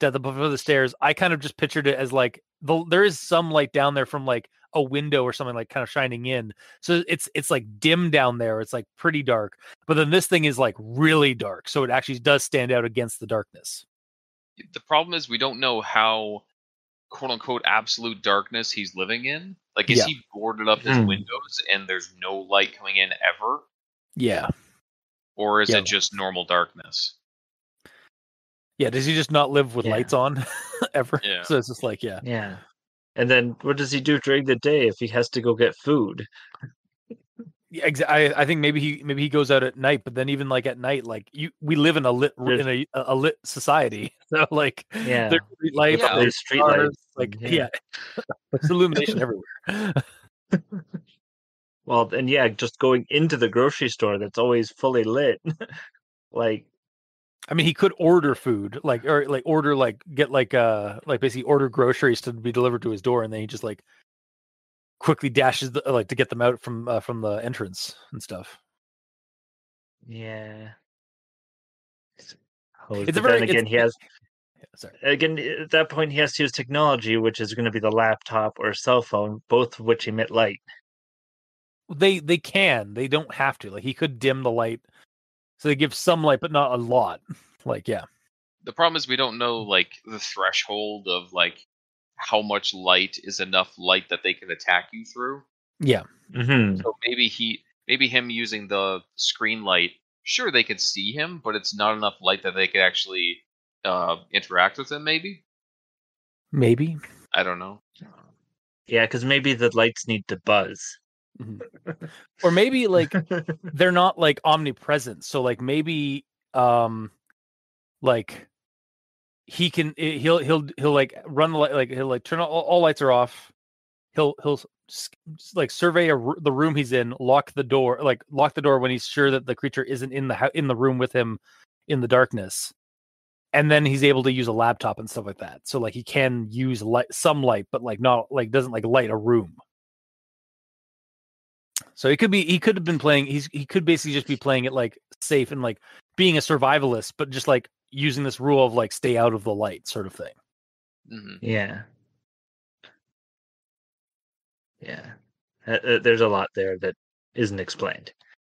at the bottom of the stairs, I kind of just pictured it as like the there is some light down there from like a window or something like kind of shining in. So it's it's like dim down there. It's like pretty dark. But then this thing is like really dark, so it actually does stand out against the darkness. The problem is we don't know how quote unquote absolute darkness he's living in. Like, is Yeah. he boarded up his Hmm. windows and there's no light coming in ever, Yeah, or is Yeah. it just normal darkness? yeah. Does he just not live with Yeah. lights on [LAUGHS] ever? Yeah. So it's just like yeah. yeah and then what does he do during the day if he has to go get food Yeah, I, I think maybe he maybe he goes out at night, but then even like at night, like you, we live in a lit r- in a, a lit society, [LAUGHS] so like yeah there's street lights, Yeah. there's There's street stars, lights, like yeah. yeah, [LAUGHS] there's illumination everywhere. Well and yeah just going into the grocery store that's always fully lit [LAUGHS] like I mean, he could order food, like or like order like get like uh like basically order groceries to be delivered to his door, and then he just like quickly dashes the, like to get them out from uh, from the entrance and stuff. yeah It's Suppose, a very- then it's- again he has sorry. again at that point he has to use technology which is going to be the laptop or cell phone both of which emit light They they can, they don't have to. Like he could dim the light, so they give some light, but not a lot. [LAUGHS] Like yeah. The problem is we don't know like the threshold of like how much light is enough light that they can attack you through. Yeah. mm-hmm. So maybe he maybe him using the screen light sure they could see him, but it's not enough light that they could actually uh, interact with him. Maybe Maybe. I don't know. Yeah, because maybe the lights need to buzz. [LAUGHS] Or maybe like [LAUGHS] they're not like omnipresent. So like maybe um like he can he'll he'll he'll like run the light like he'll like turn all, all lights are off. He'll he'll like survey a, the room he's in, lock the door, like lock the door when he's sure that the creature isn't in the in the room with him in the darkness. And then he's able to use a laptop and stuff like that. So like he can use light some light, but like not like doesn't like light a room. So he could be he could have been playing he's he could basically just be playing it like safe and like being a survivalist, but just like using this rule of like stay out of the light sort of thing. hmm yeah. Yeah. Uh, uh, there's a lot there that isn't explained.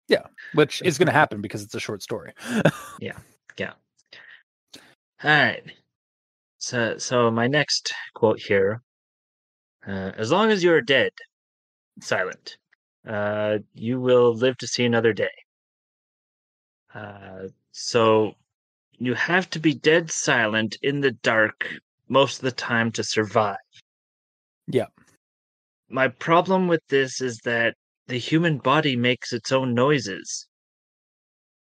Yeah, which is gonna [LAUGHS] happen because it's a short story. [LAUGHS] Yeah. Yeah. All right. So, so my next quote here: uh, "As long as you are dead, silent, uh, you will live to see another day." Uh, so, you have to be dead silent in the dark most of the time to survive. Yeah. My problem with this is that the human body makes its own noises.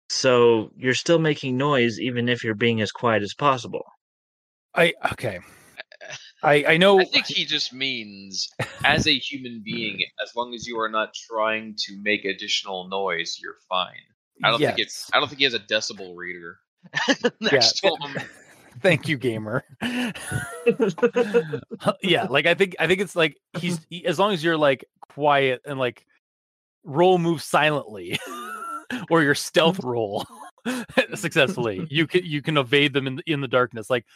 So you're still making noise even if you're being as quiet as possible. I okay. I I know I think he just means as a human being, as long as you are not trying to make additional noise, you're fine. I don't think it's. I don't think he has a decibel reader [LAUGHS] next to him. [LAUGHS] Thank you, gamer. [LAUGHS] yeah, like I think I think it's like he's he, as long as you're like quiet and like roll move silently or your stealth roll successfully, you can you can evade them in the, in the darkness. Like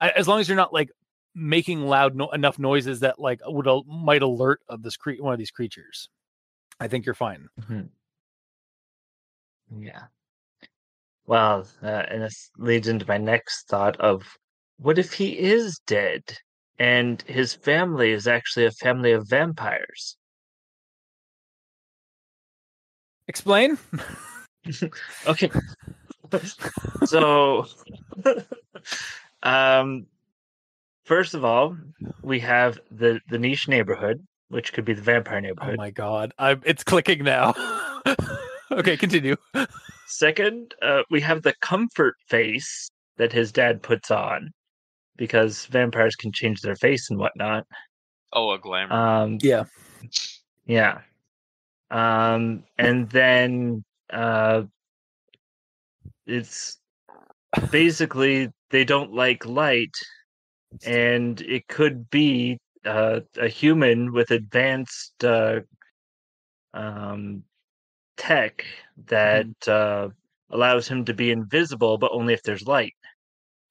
I- as long as you're not like making loud no- enough noises that like would al- might alert of this cre- one of these creatures. I think you're fine. Yeah. Well, uh, and this leads into my next thought of what if he is dead and his family is actually a family of vampires? Explain. [LAUGHS] Okay. [LAUGHS] so, [LAUGHS] um, first of all, we have the the niche neighborhood, which could be the vampire neighborhood. Oh my god, I it's clicking now. [LAUGHS] okay, continue. Second, uh, we have the comfort face that his dad puts on because vampires can change their face and whatnot. Oh, a glamour. Um, Yeah. yeah. Um, and then uh, it's basically they don't like light, and it could be uh, a human with advanced uh, um, tech that uh, allows him to be invisible, but only if there's light.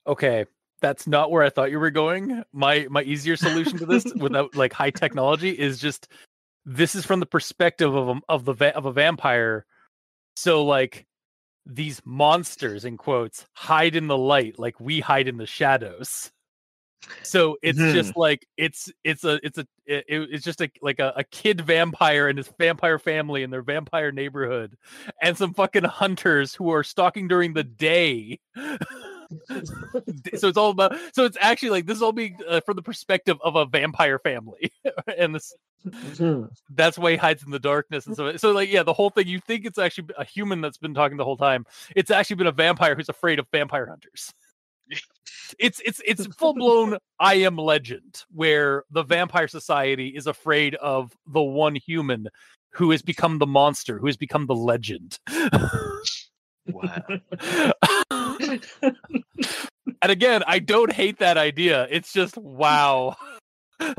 Okay, that's not where I thought you were going. My my easier solution to this [LAUGHS] without like high technology is just this is from the perspective of a, of the va- of a vampire. So like these monsters in quotes hide in the light like we hide in the shadows. So it's just like it's it's a it's a it, it's just a like a, a kid vampire and his vampire family and their vampire neighborhood and some fucking hunters who are stalking during the day. so it's all about so it's actually like this is all being uh, from the perspective of a vampire family [LAUGHS] and this that's why he hides in the darkness and so so like yeah the whole thing you think it's actually a human that's been talking the whole time. It's actually been a vampire who's afraid of vampire hunters it's it's it's [LAUGHS] full blown i am legend where the vampire society is afraid of the one human who has become the monster who has become the legend. Wow. [LAUGHS] and again i don't hate that idea. It's just wow. [LAUGHS]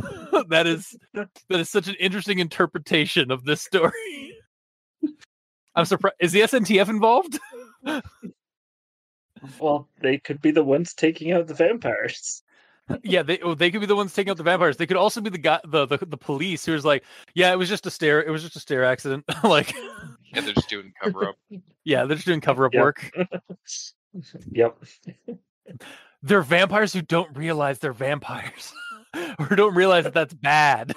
That is that is such an interesting interpretation of this story. I'm surprised is the sntf involved well, they could be the ones taking out the vampires. yeah they oh, they could be the ones taking out the vampires they could also be the guy the, the the police who's like yeah it was just a stair it was just a stair accident [LAUGHS] like Yeah, they're just doing cover up. yeah they're just doing cover up Yep. work [LAUGHS] Yep. they're vampires who don't realize they're vampires [LAUGHS] or don't realize that that's bad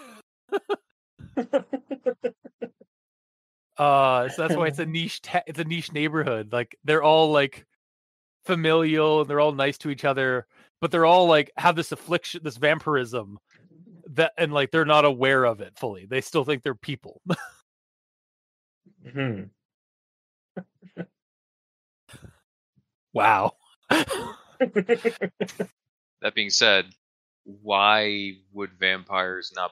Uh, so that's why it's a niche. Ta- it's a niche neighborhood. Like they're all like familial and they're all nice to each other, but they're all like have this affliction, this vampirism that, and like they're not aware of it fully. They still think they're people. Hmm. wow. [LAUGHS] That being said, why would vampires not?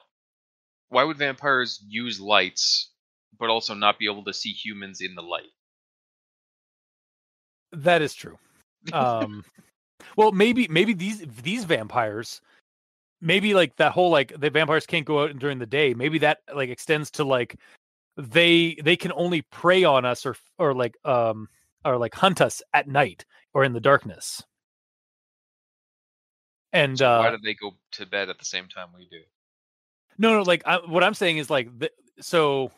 Why would vampires use lights, but also not be able to see humans in the light? That is true. Um, well, maybe maybe these these vampires, maybe like that whole like the vampires can't go out during the day. Maybe that like extends to like they they can only prey on us or or like um or like hunt us at night or in the darkness. And So uh, why do they go to bed at the same time we do? No, no, like I, what I'm saying is like the, so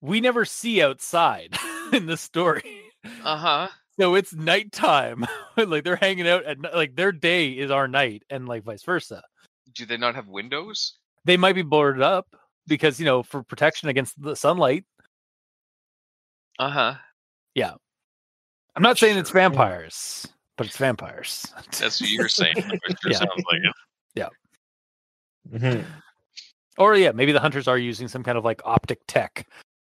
we never see outside [LAUGHS] in the story. Uh huh. So it's nighttime. [LAUGHS] like they're hanging out at like their day is our night and like vice versa. Do they not have windows? They might be boarded up because, you know, for protection against the sunlight. Uh huh. Yeah, I'm not saying it's vampires, but it's vampires. That's what you're saying. Sure [LAUGHS] Yeah. sounds like it. Mhm. or yeah, maybe the hunters are using some kind of like optic tech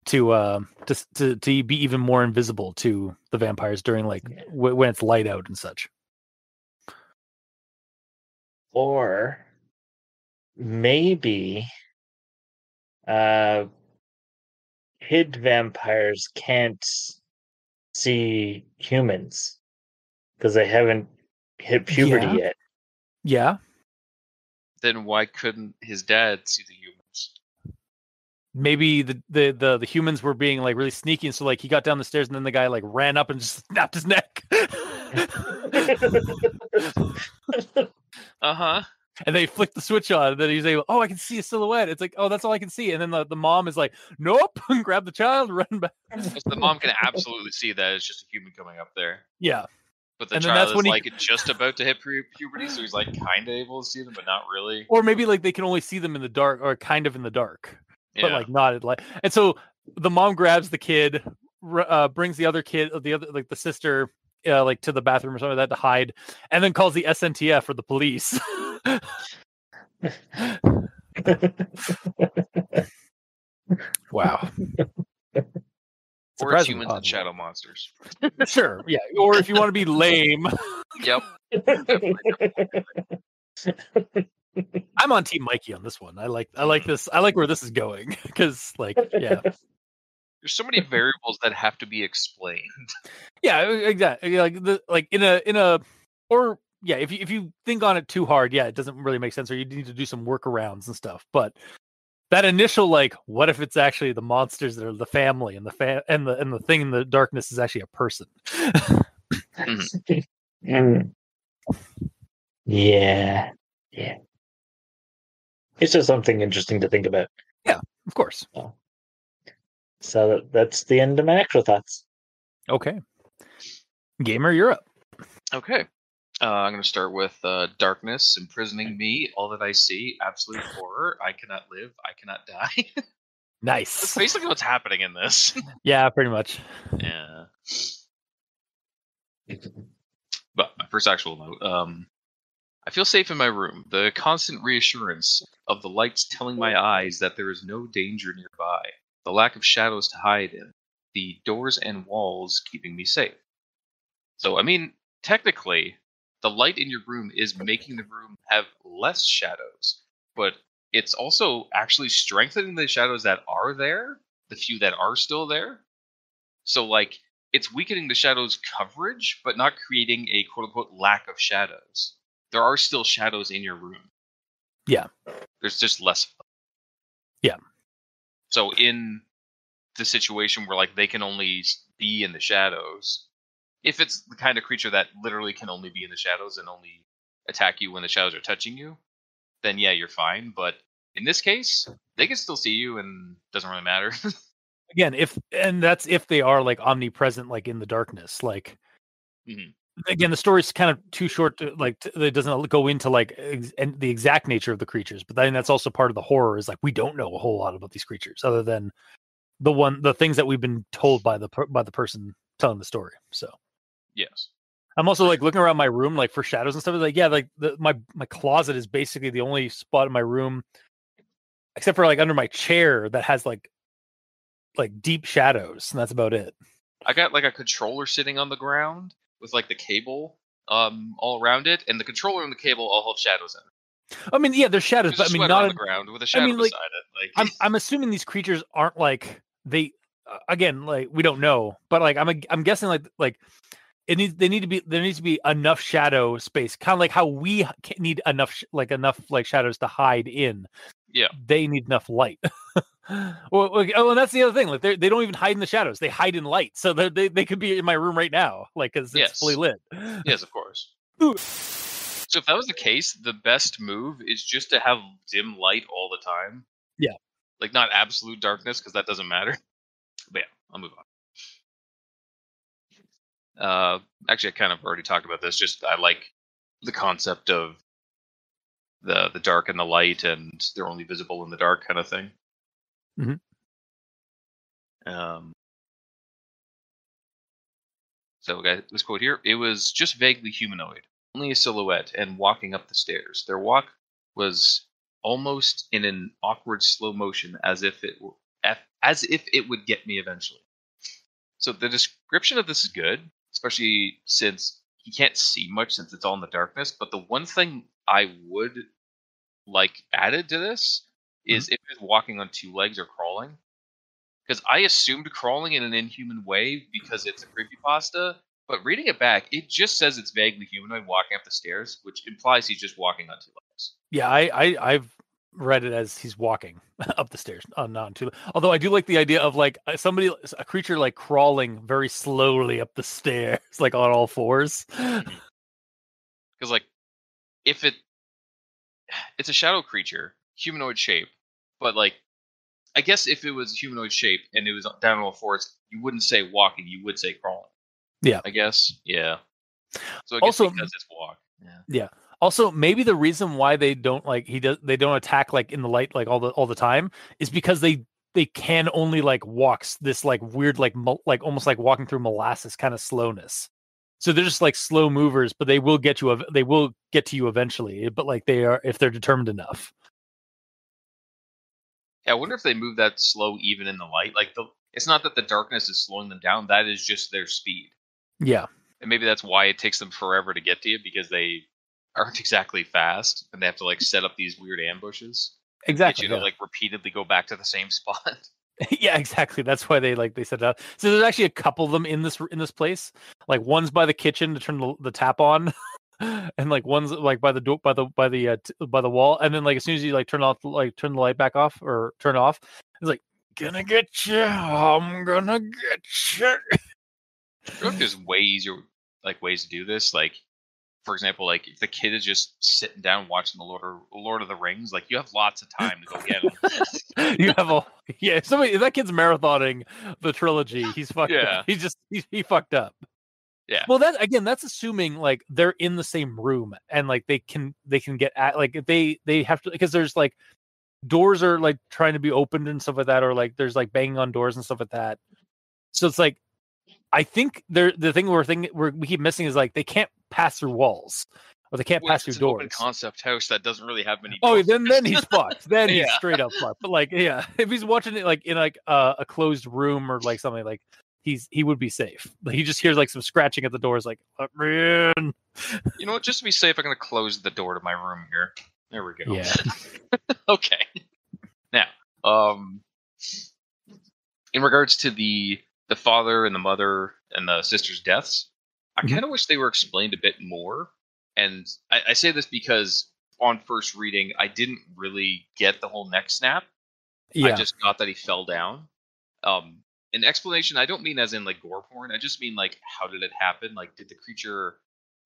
to um to to to be even more invisible to the vampires during like Yeah. w- when it's light out and such. Or maybe uh hid vampires can't see humans because they haven't hit puberty Yeah. yet. Yeah, Then why couldn't his dad see the humans? Maybe the, the the the humans were being like really sneaky, and so like he got down the stairs, and then the guy like ran up and just [LAUGHS] snapped his neck. Uh huh. and they flicked the switch on, and then he's able, oh, I can see a silhouette. It's like, oh, that's all I can see. And then the, the mom is like, nope, [LAUGHS] and grab the child, run back. the mom can absolutely see that it's just a human coming up there. Yeah, But the And then child that's is when he- like just about to hit pu- puberty, so he's like kind of able to see them, but not really. or maybe like they can only see them in the dark, or kind of in the dark. Yeah. but like not at light. And so the mom grabs the kid, uh, brings the other kid, the other like the sister, uh, like to the bathroom or something like that to hide, and then calls the SNTF or the police. wow. or it's humans and shadow monsters. Sure, yeah. Or if you want to be lame, Yep. [LAUGHS] [LAUGHS] I'm on Team Mikey on this one. I like I like this. I like where this is going [LAUGHS] because like yeah [LAUGHS] There's so many variables that have to be explained. yeah exactly like the like in a in a or yeah if you if you think on it too hard yeah it doesn't really make sense or you need to do some workarounds and stuff but that initial like what if it's actually the monsters that are the family and the fa- and the and the thing in the darkness is actually a person [LAUGHS] Mm. Yeah. Yeah. It's just something interesting to think about. Yeah, of course So that, that's the end of my actual thoughts. okay gamer you're up Okay. Uh, I'm going to start with uh, darkness imprisoning me. All that I see, absolute horror. I cannot live. I cannot die. [LAUGHS] nice. That's nice basically what's happening in this. [LAUGHS] yeah pretty much yeah. But my first actual note. Um, I feel safe in my room. The constant reassurance of the lights telling my eyes that there is no danger nearby. The lack of shadows to hide in. The doors and walls keeping me safe. So, I mean, technically, the light in your room is making the room have less shadows, but it's also actually strengthening the shadows that are there, the few that are still there. So, like, it's weakening the shadows coverage, but not creating a quote unquote lack of shadows. There are still shadows in your room. Yeah. There's just less. Yeah. So in the situation where like they can only be in the shadows, if it's the kind of creature that literally can only be in the shadows and only attack you when the shadows are touching you, then yeah, you're fine. But in this case, they can still see you and doesn't really matter. [LAUGHS] again if and that's if they are like omnipresent like in the darkness like Mhm. Again the story's kind of too short to like t- it doesn't go into like ex- and the exact nature of the creatures but then that's also part of the horror is like we don't know a whole lot about these creatures other than the one the things that we've been told by the by the person telling the story. So Yes. I'm also like looking around my room, like for shadows and stuff. Like, yeah, like the, my my closet is basically the only spot in my room, except for like under my chair that has like like deep shadows, and that's about it. I got like a controller sitting on the ground with like the cable um all around it, and the controller and the cable all have shadows in it. I mean, yeah, there's shadows, There's but I mean, not. on the ground with a shadow I mean, like, beside it. Like I'm I'm assuming these creatures aren't like they. Uh, again, like we don't know, but like I'm a, I'm guessing like like it needs they need to be there needs to be enough shadow space, kind of like how we need enough sh- like enough like shadows to hide in. Yeah. they need enough light. [LAUGHS] well, okay, oh, and that's the other thing. Like they they don't even hide in the shadows; they hide in light. So they they could be in my room right now, like because it's fully lit. yes, of course. [LAUGHS] Ooh. So if that was the case, the best move is just to have dim light all the time. Yeah. Like not absolute darkness because that doesn't matter. But yeah, I'll move on. Uh, actually, I kind of already talked about this. Just I like the concept of the the dark and the light, and they're only visible in the dark, kind of thing. Mhm. Um. So we got this quote here. It was just vaguely humanoid, only a silhouette, and walking up the stairs. Their walk was almost in an awkward slow motion, as if it were, as if it would get me eventually. So the description of this is good, especially since he can't see much since it's all in the darkness. But the one thing I would like added to this mm-hmm. is if it's walking on two legs or crawling. Because I assumed crawling in an inhuman way because it's a creepypasta, but reading it back, it just says it's vaguely humanoid walking up the stairs, which implies he's just walking on two legs. Yeah, I, I I've read it as he's walking [LAUGHS] up the stairs, not on two. Although I do like the idea of like uh, somebody, a creature like crawling very slowly up the [LAUGHS] stairs, like on all fours. [LAUGHS] Because like, if it, [SIGHS] it's a shadow creature, humanoid shape, but like, I guess if it was humanoid shape and it was down on all fours, you wouldn't say walking, you would say crawling. Yeah. I guess. Yeah. So I guess Also- because it's walk. Yeah. Also, maybe the reason why they don't like he does they don't attack like in the light like all the all the time is because they they can only like walks this like weird like mol- like almost like walking through molasses kind of slowness. So they're just like slow movers, but they will get you. They will get to you eventually. Eh, but like they are if they're determined enough. Yeah, I wonder if they move that slow even in the light. Like the, it's not that the darkness is slowing them down; that is just their speed. Yeah. And maybe that's why it takes them forever to get to you because they aren't exactly fast and they have to like set up these weird ambushes. Exactly. You yeah. to like repeatedly go back to the same [LAUGHS] spot. [LAUGHS] yeah, exactly. That's why they like they set it up. So there's actually a couple of them in this in this place. Like one's by the kitchen to turn the, the tap on, [LAUGHS] and like one's like by the door by the by the uh, t- by the wall. And then like as soon as you like turn off like turn the light back off or turn off, it's like gonna get you. I'm gonna get you. I know if there's ways or like ways to do this. Like, for example, like if the kid is just sitting down watching the Lord of, Lord of the Rings, like you have lots of time to go get him. [LAUGHS] you have a yeah. If somebody if that kid's marathoning the trilogy, he's fucked. Yeah. Up. He's just he, he fucked up. Yeah. Well, that again, that's assuming like they're in the same room and like they can they can get at like they they have to because there's like doors are like trying to be opened and stuff like that, or like there's like banging on doors and stuff like that. So it's like I think they're the thing we're thinking we're, we keep missing is like they can't pass through walls or they can't Well, pass through doors. concept house that doesn't really have many. Oh, then then he's fucked. [LAUGHS] Then he's straight up fucked. But like, yeah, [LAUGHS] if he's watching it like in like uh, a closed room or like something like he's he would be safe. [LAUGHS] But he just hears like some scratching at the doors, like "Let me in." You know what? Just to be safe, I'm gonna close the door to my room here. There we go. Yeah. okay. Now, um, in regards to the the father and the mother and the sister's deaths, I Mhm. kind of wish they were explained a bit more. And I, I say this because on first reading, I didn't really get the whole neck snap. Yeah, I just got that he fell down. Um, an explanation. I don't mean as in like gore porn. I just mean like how did it happen? Like, did the creature,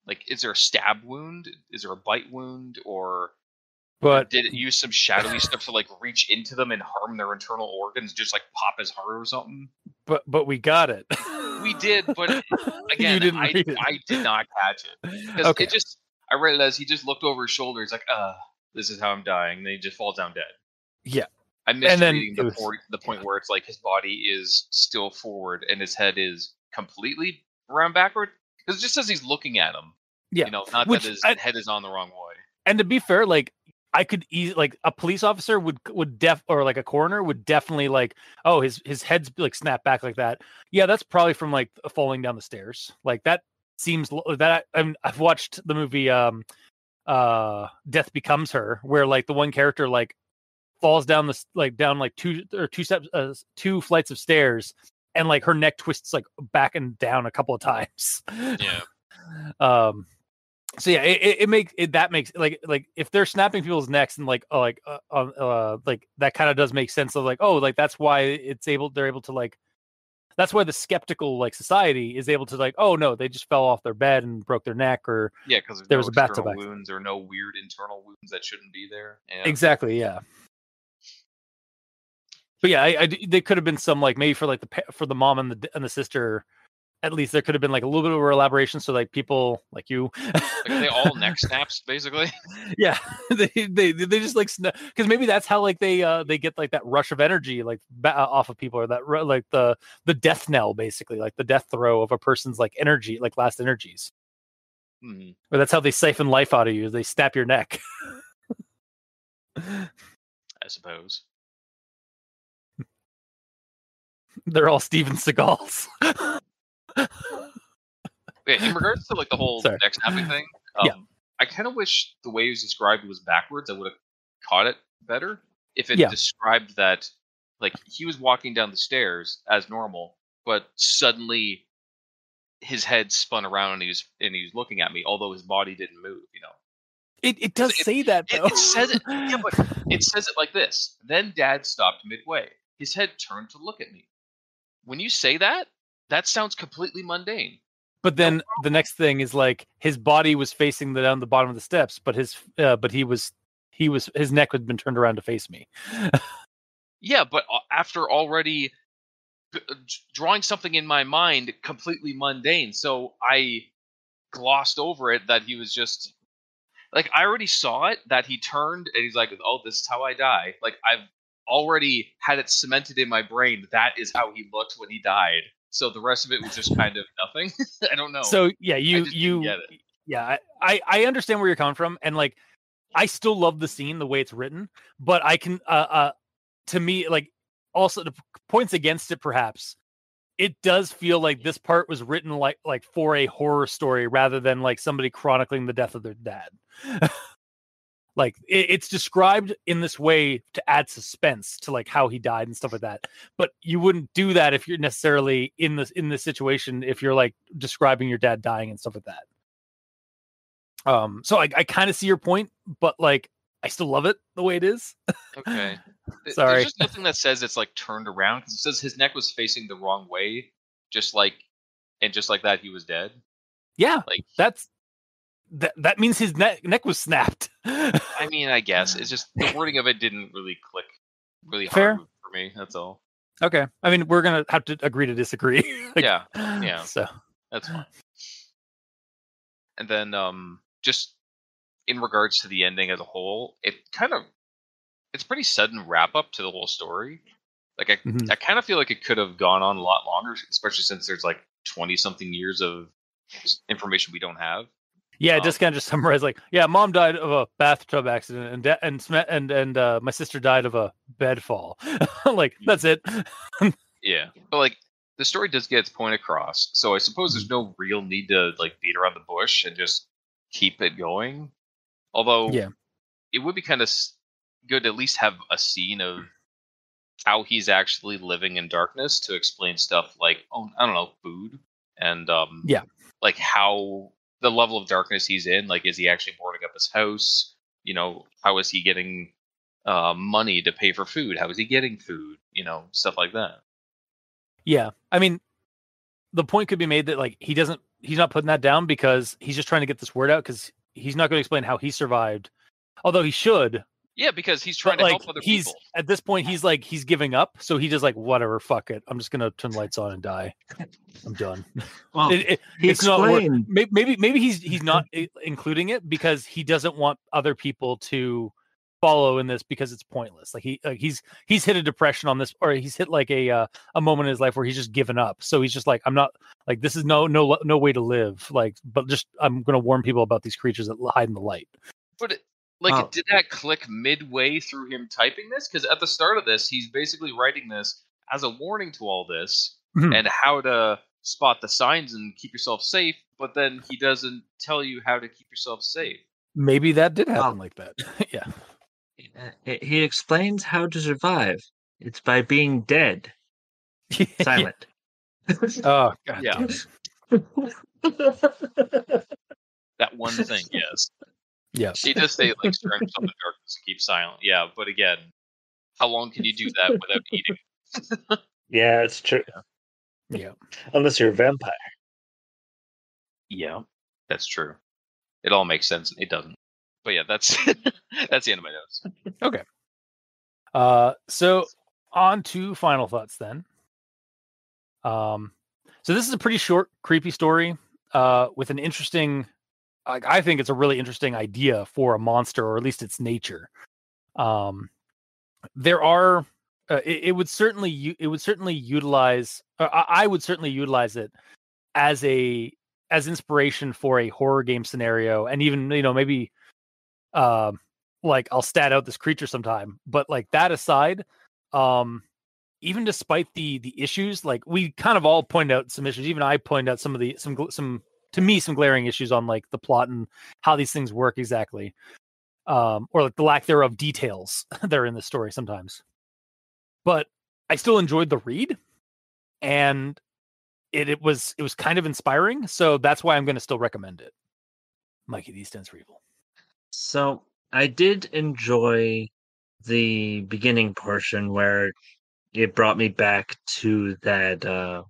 like, is there a stab wound? Is there a bite wound, or but did it use some shadowy stuff to like reach into them and harm their internal organs, just like pop his heart or something? but but we got it. We did, but [LAUGHS] again, I. I did not catch it Okay. it just I read it as he just looked over his shoulder. He's like, "Uh, this is how I'm dying." And then he just falls down dead. Yeah. I missed then reading the was- point the point where it's like his body is still forward and his head is completely around backward. Because it just says he's looking at him. Yeah, You know, not which that his I- head is on the wrong way. and to be fair, like I could easily like a police officer would would def or like a coroner would definitely like oh his his head's like snapped back like that. Yeah, that's probably from like falling down the stairs. Like that seems that I, I've watched the movie um uh Death Becomes Her where like the one character like falls down the like down like two or two steps uh, two flights of stairs and like her neck twists like back and down a couple of times. Yeah. [LAUGHS] um so yeah it, it, it makes it that makes like like if they're snapping people's necks and like uh, like uh, uh, uh like that kind of does make sense of like oh like that's why it's able they're able to like that's why the skeptical like society is able to like oh no they just fell off their bed and broke their neck or Yeah, because There there was a bathtub wounds or no weird internal wounds that shouldn't be there. Yeah. exactly yeah but yeah I they could have been some like maybe for like the for the mom and the and the sister at least there could have been like a little bit of elaboration so like people like you Like, are they all neck [LAUGHS] snaps, basically. yeah [LAUGHS] they they they just like because maybe that's how like they uh they get like that rush of energy like uh, off of people or that like the the death knell basically like the death throw of a person's like energy like last energies Hmm. or that's how they siphon life out of you they snap your neck [LAUGHS] I suppose. they're all steven seagals Yeah, in regards to like the whole Sorry. neck snapping thing, um, Yeah. I kind of wish the way it was described was backwards. I would have caught it better if it Yeah. described that like he was walking down the stairs as normal, but suddenly his head spun around and he was and he was looking at me, although his body didn't move. You know, it, it does It- say that it- it says it- yeah, but it [LAUGHS] says it like this. Then Dad stopped midway. His head turned to look at me. When you say that, that sounds completely mundane. but then the next thing is like his body was facing the down the bottom of the steps but his uh, but he was he was his neck had been turned around to face me [LAUGHS] Yeah, but after already uh, drawing something in my mind completely mundane, so I glossed over it that he was just like I already saw it that he turned and he's like, "Oh, this is how I die." Like I've already had it cemented in my brain that is how he looked when he died. So the rest of it was just kind of nothing. [LAUGHS] I don't know. so yeah you you get it. yeah I, I i understand where you're coming from and like i still love the scene the way it's written but i can uh uh to me like also the points against it perhaps it does feel like this part was written like like for a horror story rather than like somebody chronicling the death of their dad [LAUGHS] like it, it's described in this way to add suspense to like how he died and stuff like that but you wouldn't do that if you're necessarily in this in this situation if you're like describing your dad dying and stuff like that um so i, I kind of see your point but like i still love it the way it is Okay. [LAUGHS] Sorry. There's just nothing that says it's like turned around because it says his neck was facing the wrong way, just like, and just like that, he was dead. yeah Like, that's that that means his neck neck was snapped [LAUGHS] I mean, I guess it's just the wording of it didn't really click really Fair. hard for me. That's all. okay i mean we're gonna have to agree to disagree [LAUGHS] Like, yeah, yeah. so that's fine. And then, um, just in regards to the ending as a whole, it kind of it's pretty sudden wrap up to the whole story. Like I, Mhm. I kind of feel like it could have gone on a lot longer, especially since there's like twenty something years of information we don't have. Yeah Um, just kind of just [LAUGHS] summarize like yeah mom died of a bathtub accident and da- and and and uh, my sister died of a bed fall [LAUGHS] like that's it Yeah, but like the story does get its point across, so I suppose there's no real need to like beat around the bush and just keep it going. Although, Yeah. it would be kind of good to at least have a scene of how he's actually living in darkness to explain stuff like, oh, I don't know, food and um, Yeah. like how the level of darkness he's in. Like, is he actually boarding up his house? You know, how is he getting uh, money to pay for food? How is he getting food? You know, stuff like that. Yeah. I mean, the point could be made that like he doesn't he's not putting that down because he's just trying to get this word out because he's not going to explain how he survived. Although he should. Yeah, because he's trying But to like help other he's people. at this point he's like he's giving up. So he just like whatever, fuck it. I'm just gonna turn the lights on and die. I'm done. [LAUGHS] Well, It- it- he it's not wor- explained. may- maybe maybe he's he's [LAUGHS] not including it because he doesn't want other people to follow in this because it's pointless. Like he like he's he's hit a depression on this, or he's hit like a uh, a moment in his life where he's just given up. So he's just like, I'm not like this is no no no way to live. Like, but just I'm gonna warn people about these creatures that hide in the light. But it, like, Oh. did that click midway through him typing this? Because at the start of this, he's basically writing this as a warning to all this Mhm. and how to spot the signs and keep yourself safe. But then he doesn't tell you how to keep yourself safe. Maybe that did happen Oh. like that. [LAUGHS] yeah. Uh, He explains how to survive. It's by being dead, [LAUGHS] silent. Oh god. [LAUGHS] Yeah. That one thing, yes. Yeah. she does say like surround yourself in the darkness and keep silent. Yeah, but again, how long can you do that without eating? yeah, it's true. Yeah. Unless you're a vampire. Yeah, that's true. It all makes sense. It doesn't. But yeah, that's [LAUGHS] that's the end of my notes. Okay. Uh, so on to final thoughts then. Um, so this is a pretty short, creepy story. Uh, with an interesting, like I think it's a really interesting idea for a monster, or at least its nature. Um, there are, uh, it, it would certainly, it would certainly utilize. Uh, I, would certainly utilize it as a as inspiration for a horror game scenario, and even you know maybe, um, like I'll stat out this creature sometime. But like that aside, um, even despite the the issues, like we kind of all point out some issues. Even I point out some of the some some to me some glaring issues on like the plot and how these things work exactly, um, or like the lack thereof details [LAUGHS] that are in the story sometimes. But I still enjoyed the read, and it it was it was kind of inspiring. So that's why I'm going to still recommend it. Mikey, these stands for evil. So I did enjoy the beginning portion where it brought me back to that uh,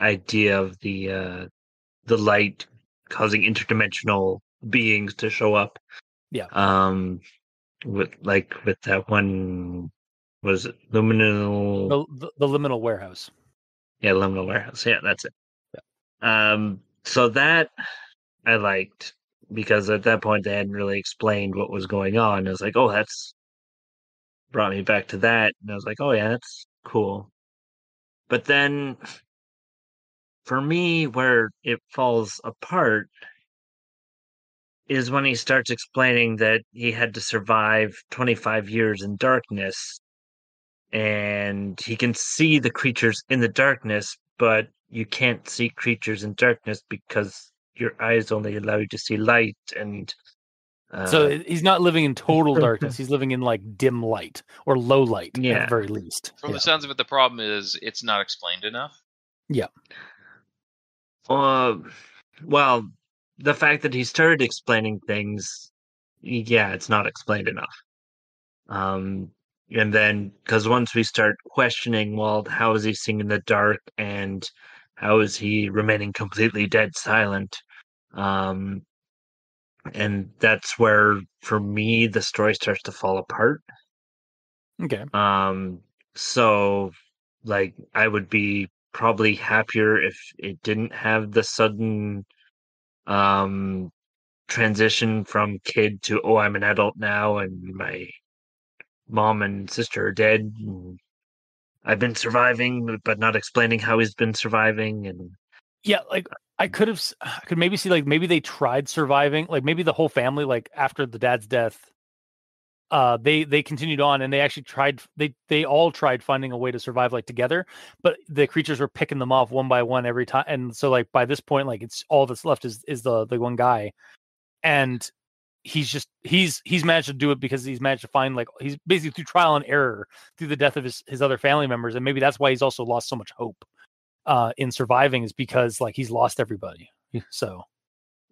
idea of the uh, the light causing interdimensional beings to show up. Yeah. Um, with like with that one was it luminal The, the, the liminal warehouse. yeah, Liminal Warehouse. Yeah, that's it. Um, so that I liked because at that point they hadn't really explained what was going on. I was like, oh, that's brought me back to that, and I was like, oh yeah, that's cool. But then, for me, where it falls apart is when he starts explaining that he had to survive 25 years in darkness and he can see the creatures in the darkness, but you can't see creatures in darkness because your eyes only allow you to see light and uh, So he's not living in total darkness. [LAUGHS] He's living in like dim light or low light at Yeah. the very least. From Yeah. the sounds of it, the problem is it's not explained enough. Uh, well the fact that he started explaining things yeah it's not explained enough. Um and then because once we start questioning well how is he seeing in the dark and how is he remaining completely dead silent? Um and that's where for me the story starts to fall apart. Okay. um so like i would be probably happier if it didn't have the sudden um transition from kid to oh i'm an adult now and my mom and sister are dead and i've been surviving but not explaining how he's been surviving and Yeah, like I could have, i could maybe see like maybe they tried surviving, like maybe the whole family, like after the dad's death, uh, they they continued on and they actually tried. They they all tried finding a way to survive like together, but the creatures were picking them off one by one every time. And so like by this point, like it's all that's left is is the the one guy, and he's just he's he's managed to do it because he's managed to find like he's basically through trial and error through the death of his his other family members, and maybe that's why he's also lost so much hope uh in surviving is because like he's lost everybody [LAUGHS] so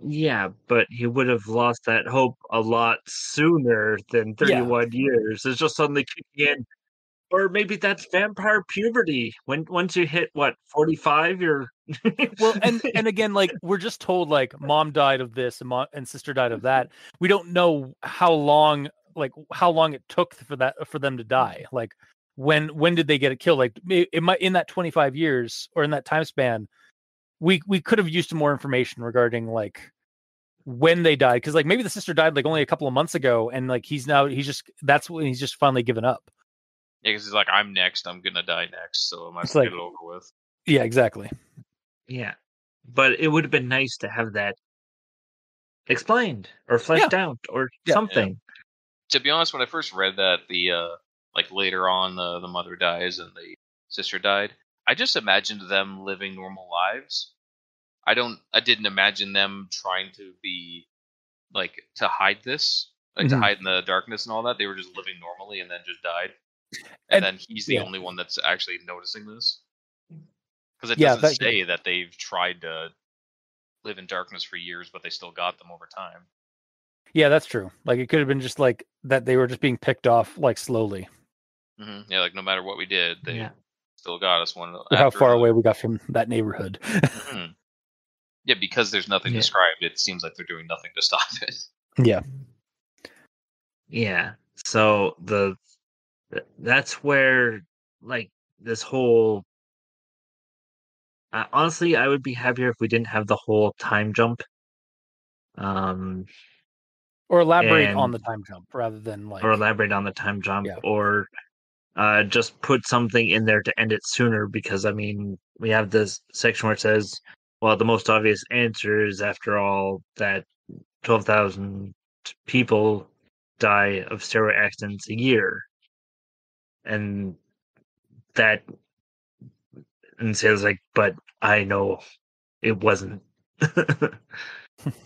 yeah but he would have lost that hope a lot sooner than Yeah. 31 years. It's just suddenly kicking in. Or maybe that's vampire puberty. When once you hit what 45 you're well [LAUGHS] and and again like we're just told like mom died of this and mom and sister died of that. [LAUGHS] We don't know how long like how long it took for that for them to mm. die. Like when when did they get it killed? Like it might in that 25 years or in that time span we we could have used more information regarding like when they died because like maybe the sister died like only a couple of months ago and like he's now he's just that's when he's just finally given up Yeah, because he's like, I'm next. I'm gonna die next, so I might as well like- get it over with. yeah exactly Yeah. But it would have been nice to have that explained or fleshed out or Yeah. something. To be honest, when I first read that, the uh, like later on, the the mother dies and the sister died. I just imagined them living normal lives. I don't. I didn't imagine them trying to be like to hide this, like to Mhm. hide in the darkness and all that. They were just living normally and then just died. And, And- then he's the yeah. only one that's actually noticing this. Because it Yeah, doesn't that- say that they've tried to live in darkness for years, but they still got them over time. yeah that's true like it could have been just like that they were just being picked off like slowly hmm Yeah, like no matter what we did, they Yeah. Still got us one. or how far another. away we got from that neighborhood Mhm. Yeah, because there's nothing Yeah. described, it seems like they're doing nothing to [LAUGHS] stop it. yeah Yeah. So the that's where like this whole uh, honestly I would be happier if we didn't have the whole time jump. Um or elaborate on the time jump rather than like or elaborate on the time jump Yeah. or uh just put something in there to end it sooner because I mean we have this section where it says well the most obvious answer is after all that 12,000 people die of stair accidents a year. And that and says like but I know it wasn't. [LAUGHS]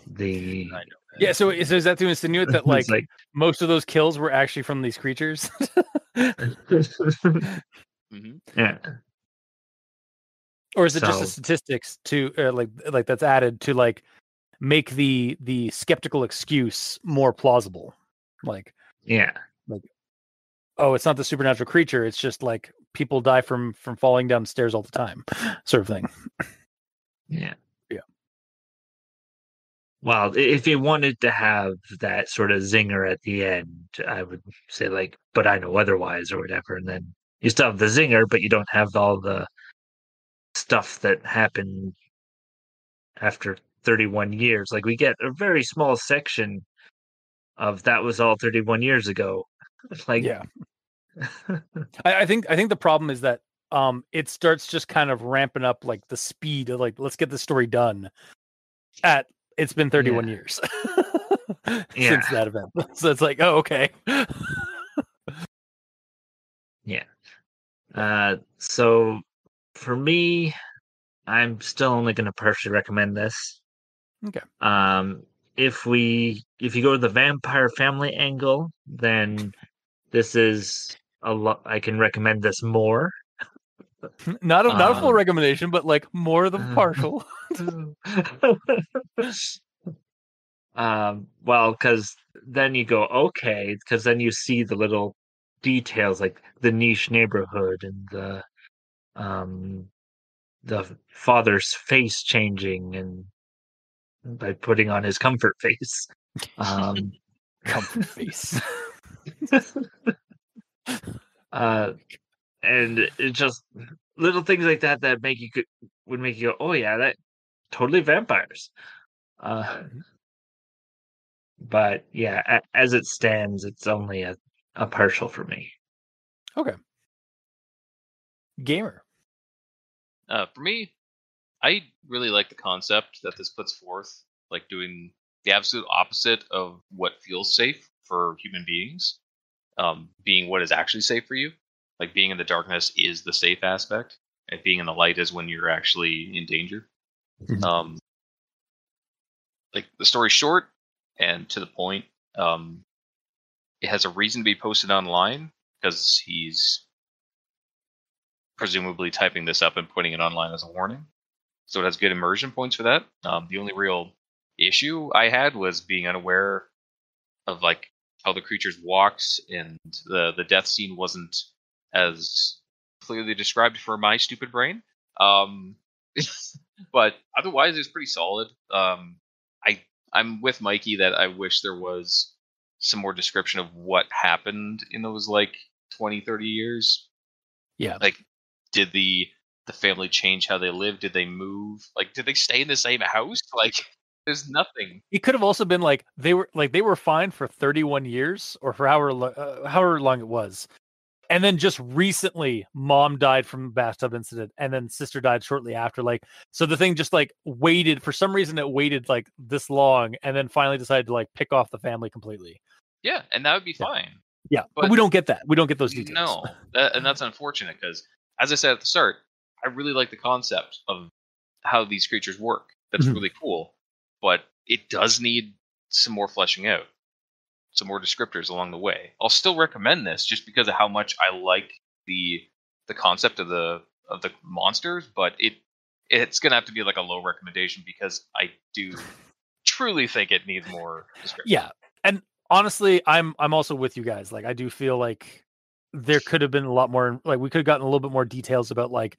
The I know. yeah so, so is that to insinuate [LAUGHS] that like, like most of those kills were actually from these creatures [LAUGHS] hmm [LAUGHS] yeah. Or is it just the statistics to uh, like like that's added to like make the the skeptical excuse more plausible? Like yeah. like oh it's not the supernatural creature it's just like people die from from falling down stairs all the time sort of thing. Yeah. Well, if you wanted to have that sort of zinger at the end, I would say like, but I know otherwise or whatever, and then you still have the zinger, but you don't have all the stuff that happened after 31 years. Like we get a very small section of that was all 31 years ago. [LAUGHS] like yeah I, I think i think the problem is that um it starts just kind of ramping up like the speed of like let's get the story done at it's been 31 years [LAUGHS] Yeah. since that event [LAUGHS] so it's like oh okay [LAUGHS] yeah. Uh, so for me, I'm still only going to partially recommend this. Okay. Um, if we if you go to the vampire family angle, then this is a lot. I can recommend this more. [LAUGHS] not a not a full Um, recommendation but like more than uh, partial [LAUGHS] um, well, because then you go okay, because then you see the little details like the niche neighborhood and the um the father's face changing and by putting on his comfort face. Um, [LAUGHS] comfort face uh, and it's just little things like that that make you go, would make you go, oh yeah, that totally vampires. Uh, but yeah, a, as it stands, it's only a, a partial for me. Okay. Gamer Uh, for me, I really like the concept that this puts forth, like doing the absolute opposite of what feels safe for human beings, um, being what is actually safe for you. Like being in the darkness is the safe aspect, and being in the light is when you're actually in danger. Mhm. Um, like the story's short and to the point. Um, it has a reason to be posted online because he's presumably typing this up and putting it online as a warning. So it has good immersion points for that. Um, the only real issue I had was being unaware of like how the creatures walked, and the the death scene wasn't as clearly described for my stupid brain. Um, [LAUGHS] but otherwise, it's pretty solid. Um, I I'm with Mikey that I wish there was some more description of what happened in those like 20 30 years yeah like did the the family change how they live did they move like did they stay in the same house [LAUGHS] like There's nothing. It could have also been like they were like they were fine for 31 years or for however lo- uh, however long it was, and then just recently, mom died from a bathtub incident, and then sister died shortly after. Like, so the thing just like waited for some reason. It waited like this long, and then finally decided to like pick off the family completely. Yeah, and that would be Yeah. fine. Yeah, but, But- we don't get that. We don't get those details. No, that, and that's unfortunate because, as I said at the start, I really like the concept of how these creatures work. That's Mhm. really cool, but it does need some more fleshing out, some more descriptors along the way. I'll still recommend this just because of how much I like the the concept of the of the monsters, but it it's gonna have to be like a low recommendation because I do truly think it needs more description. Yeah, and honestly, I'm I'm also with you guys. Like, I do feel like there could have been a lot more. Like, we could have gotten a little bit more details about like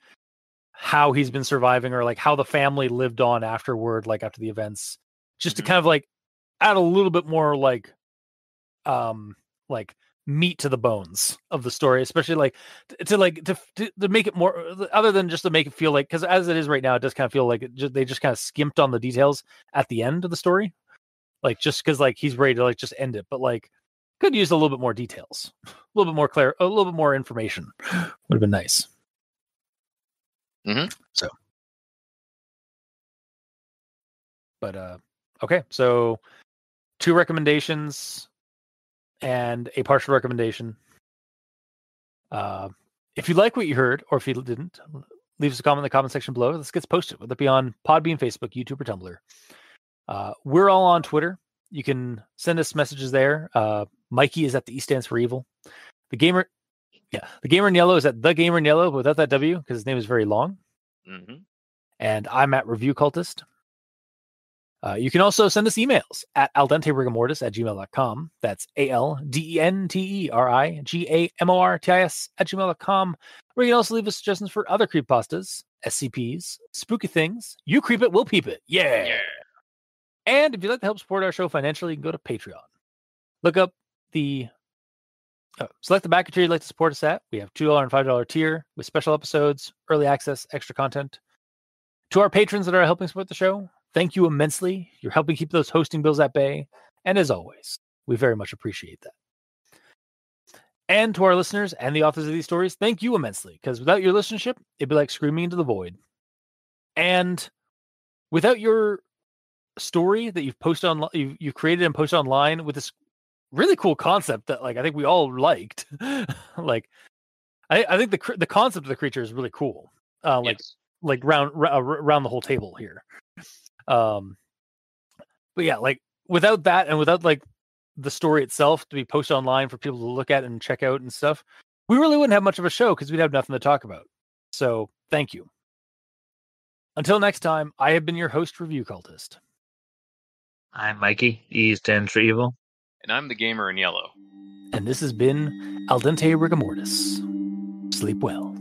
how he's been surviving or like how the family lived on afterward, like after the events, just Mhm. to kind of like add a little bit more like um like meat to the bones of the story especially like t- to like to, to to make it more uh, other than just to make it feel like because as it is right now it does kind of feel like it just, they just kind of skimped on the details at the end of the story like just because like he's ready to like just end it but like could use a little bit more details [SIGHS] a little bit more clear a little bit more information [SIGHS] would have been nice mm-hmm. so but uh okay so two recommendations and a partial recommendation uh if you like what you heard or if you didn't leave us a comment in the comment section below this gets posted whether it be on podbean facebook youtube or tumblr uh, we're all on Twitter. You can send us messages there. Uh, Mikey is at the E stands for evil. The gamer, yeah, the gamer in yellow is at the gamer in yellow without that W because his name is very long. hmm And I'm at review cultist. Uh, you can also send us emails at al dente rigamortis at gmail.com. That's A L D E N T E R I G A M O R T I S at gmail.com. Where you can also leave us suggestions for other creep pastas, SCPs, spooky things. You creep it, we'll peep it. Yeah. Yeah. And if you'd like to help support our show financially, you can go to Patreon. Look up the uh, select the backer tier you'd like to support us at. We have $2 and $5 tier with special episodes, early access, extra content. To our patrons that are helping support the show, thank you immensely. You're helping keep those hosting bills at bay. And as always, we very much appreciate that. And to our listeners and the authors of these stories, thank you immensely because without your listenership, it'd be like screaming into the void. And without your story that you've posted on you've, you've created and posted online with this really cool concept that like I think we all liked. [LAUGHS] like I, I think the the concept of the creature is really cool. Uh, like Yes. like round uh, around the whole table here. Um, but yeah, like without that and without like the story itself to be posted online for people to look at and check out and stuff, we really wouldn't have much of a show because we'd have nothing to talk about. So thank you. Until next time, I have been your host, Review Cultist. I'm Mikey. E stands for evil. And I'm the gamer in yellow. And this has been Al Dente Rigamortis. Sleep well.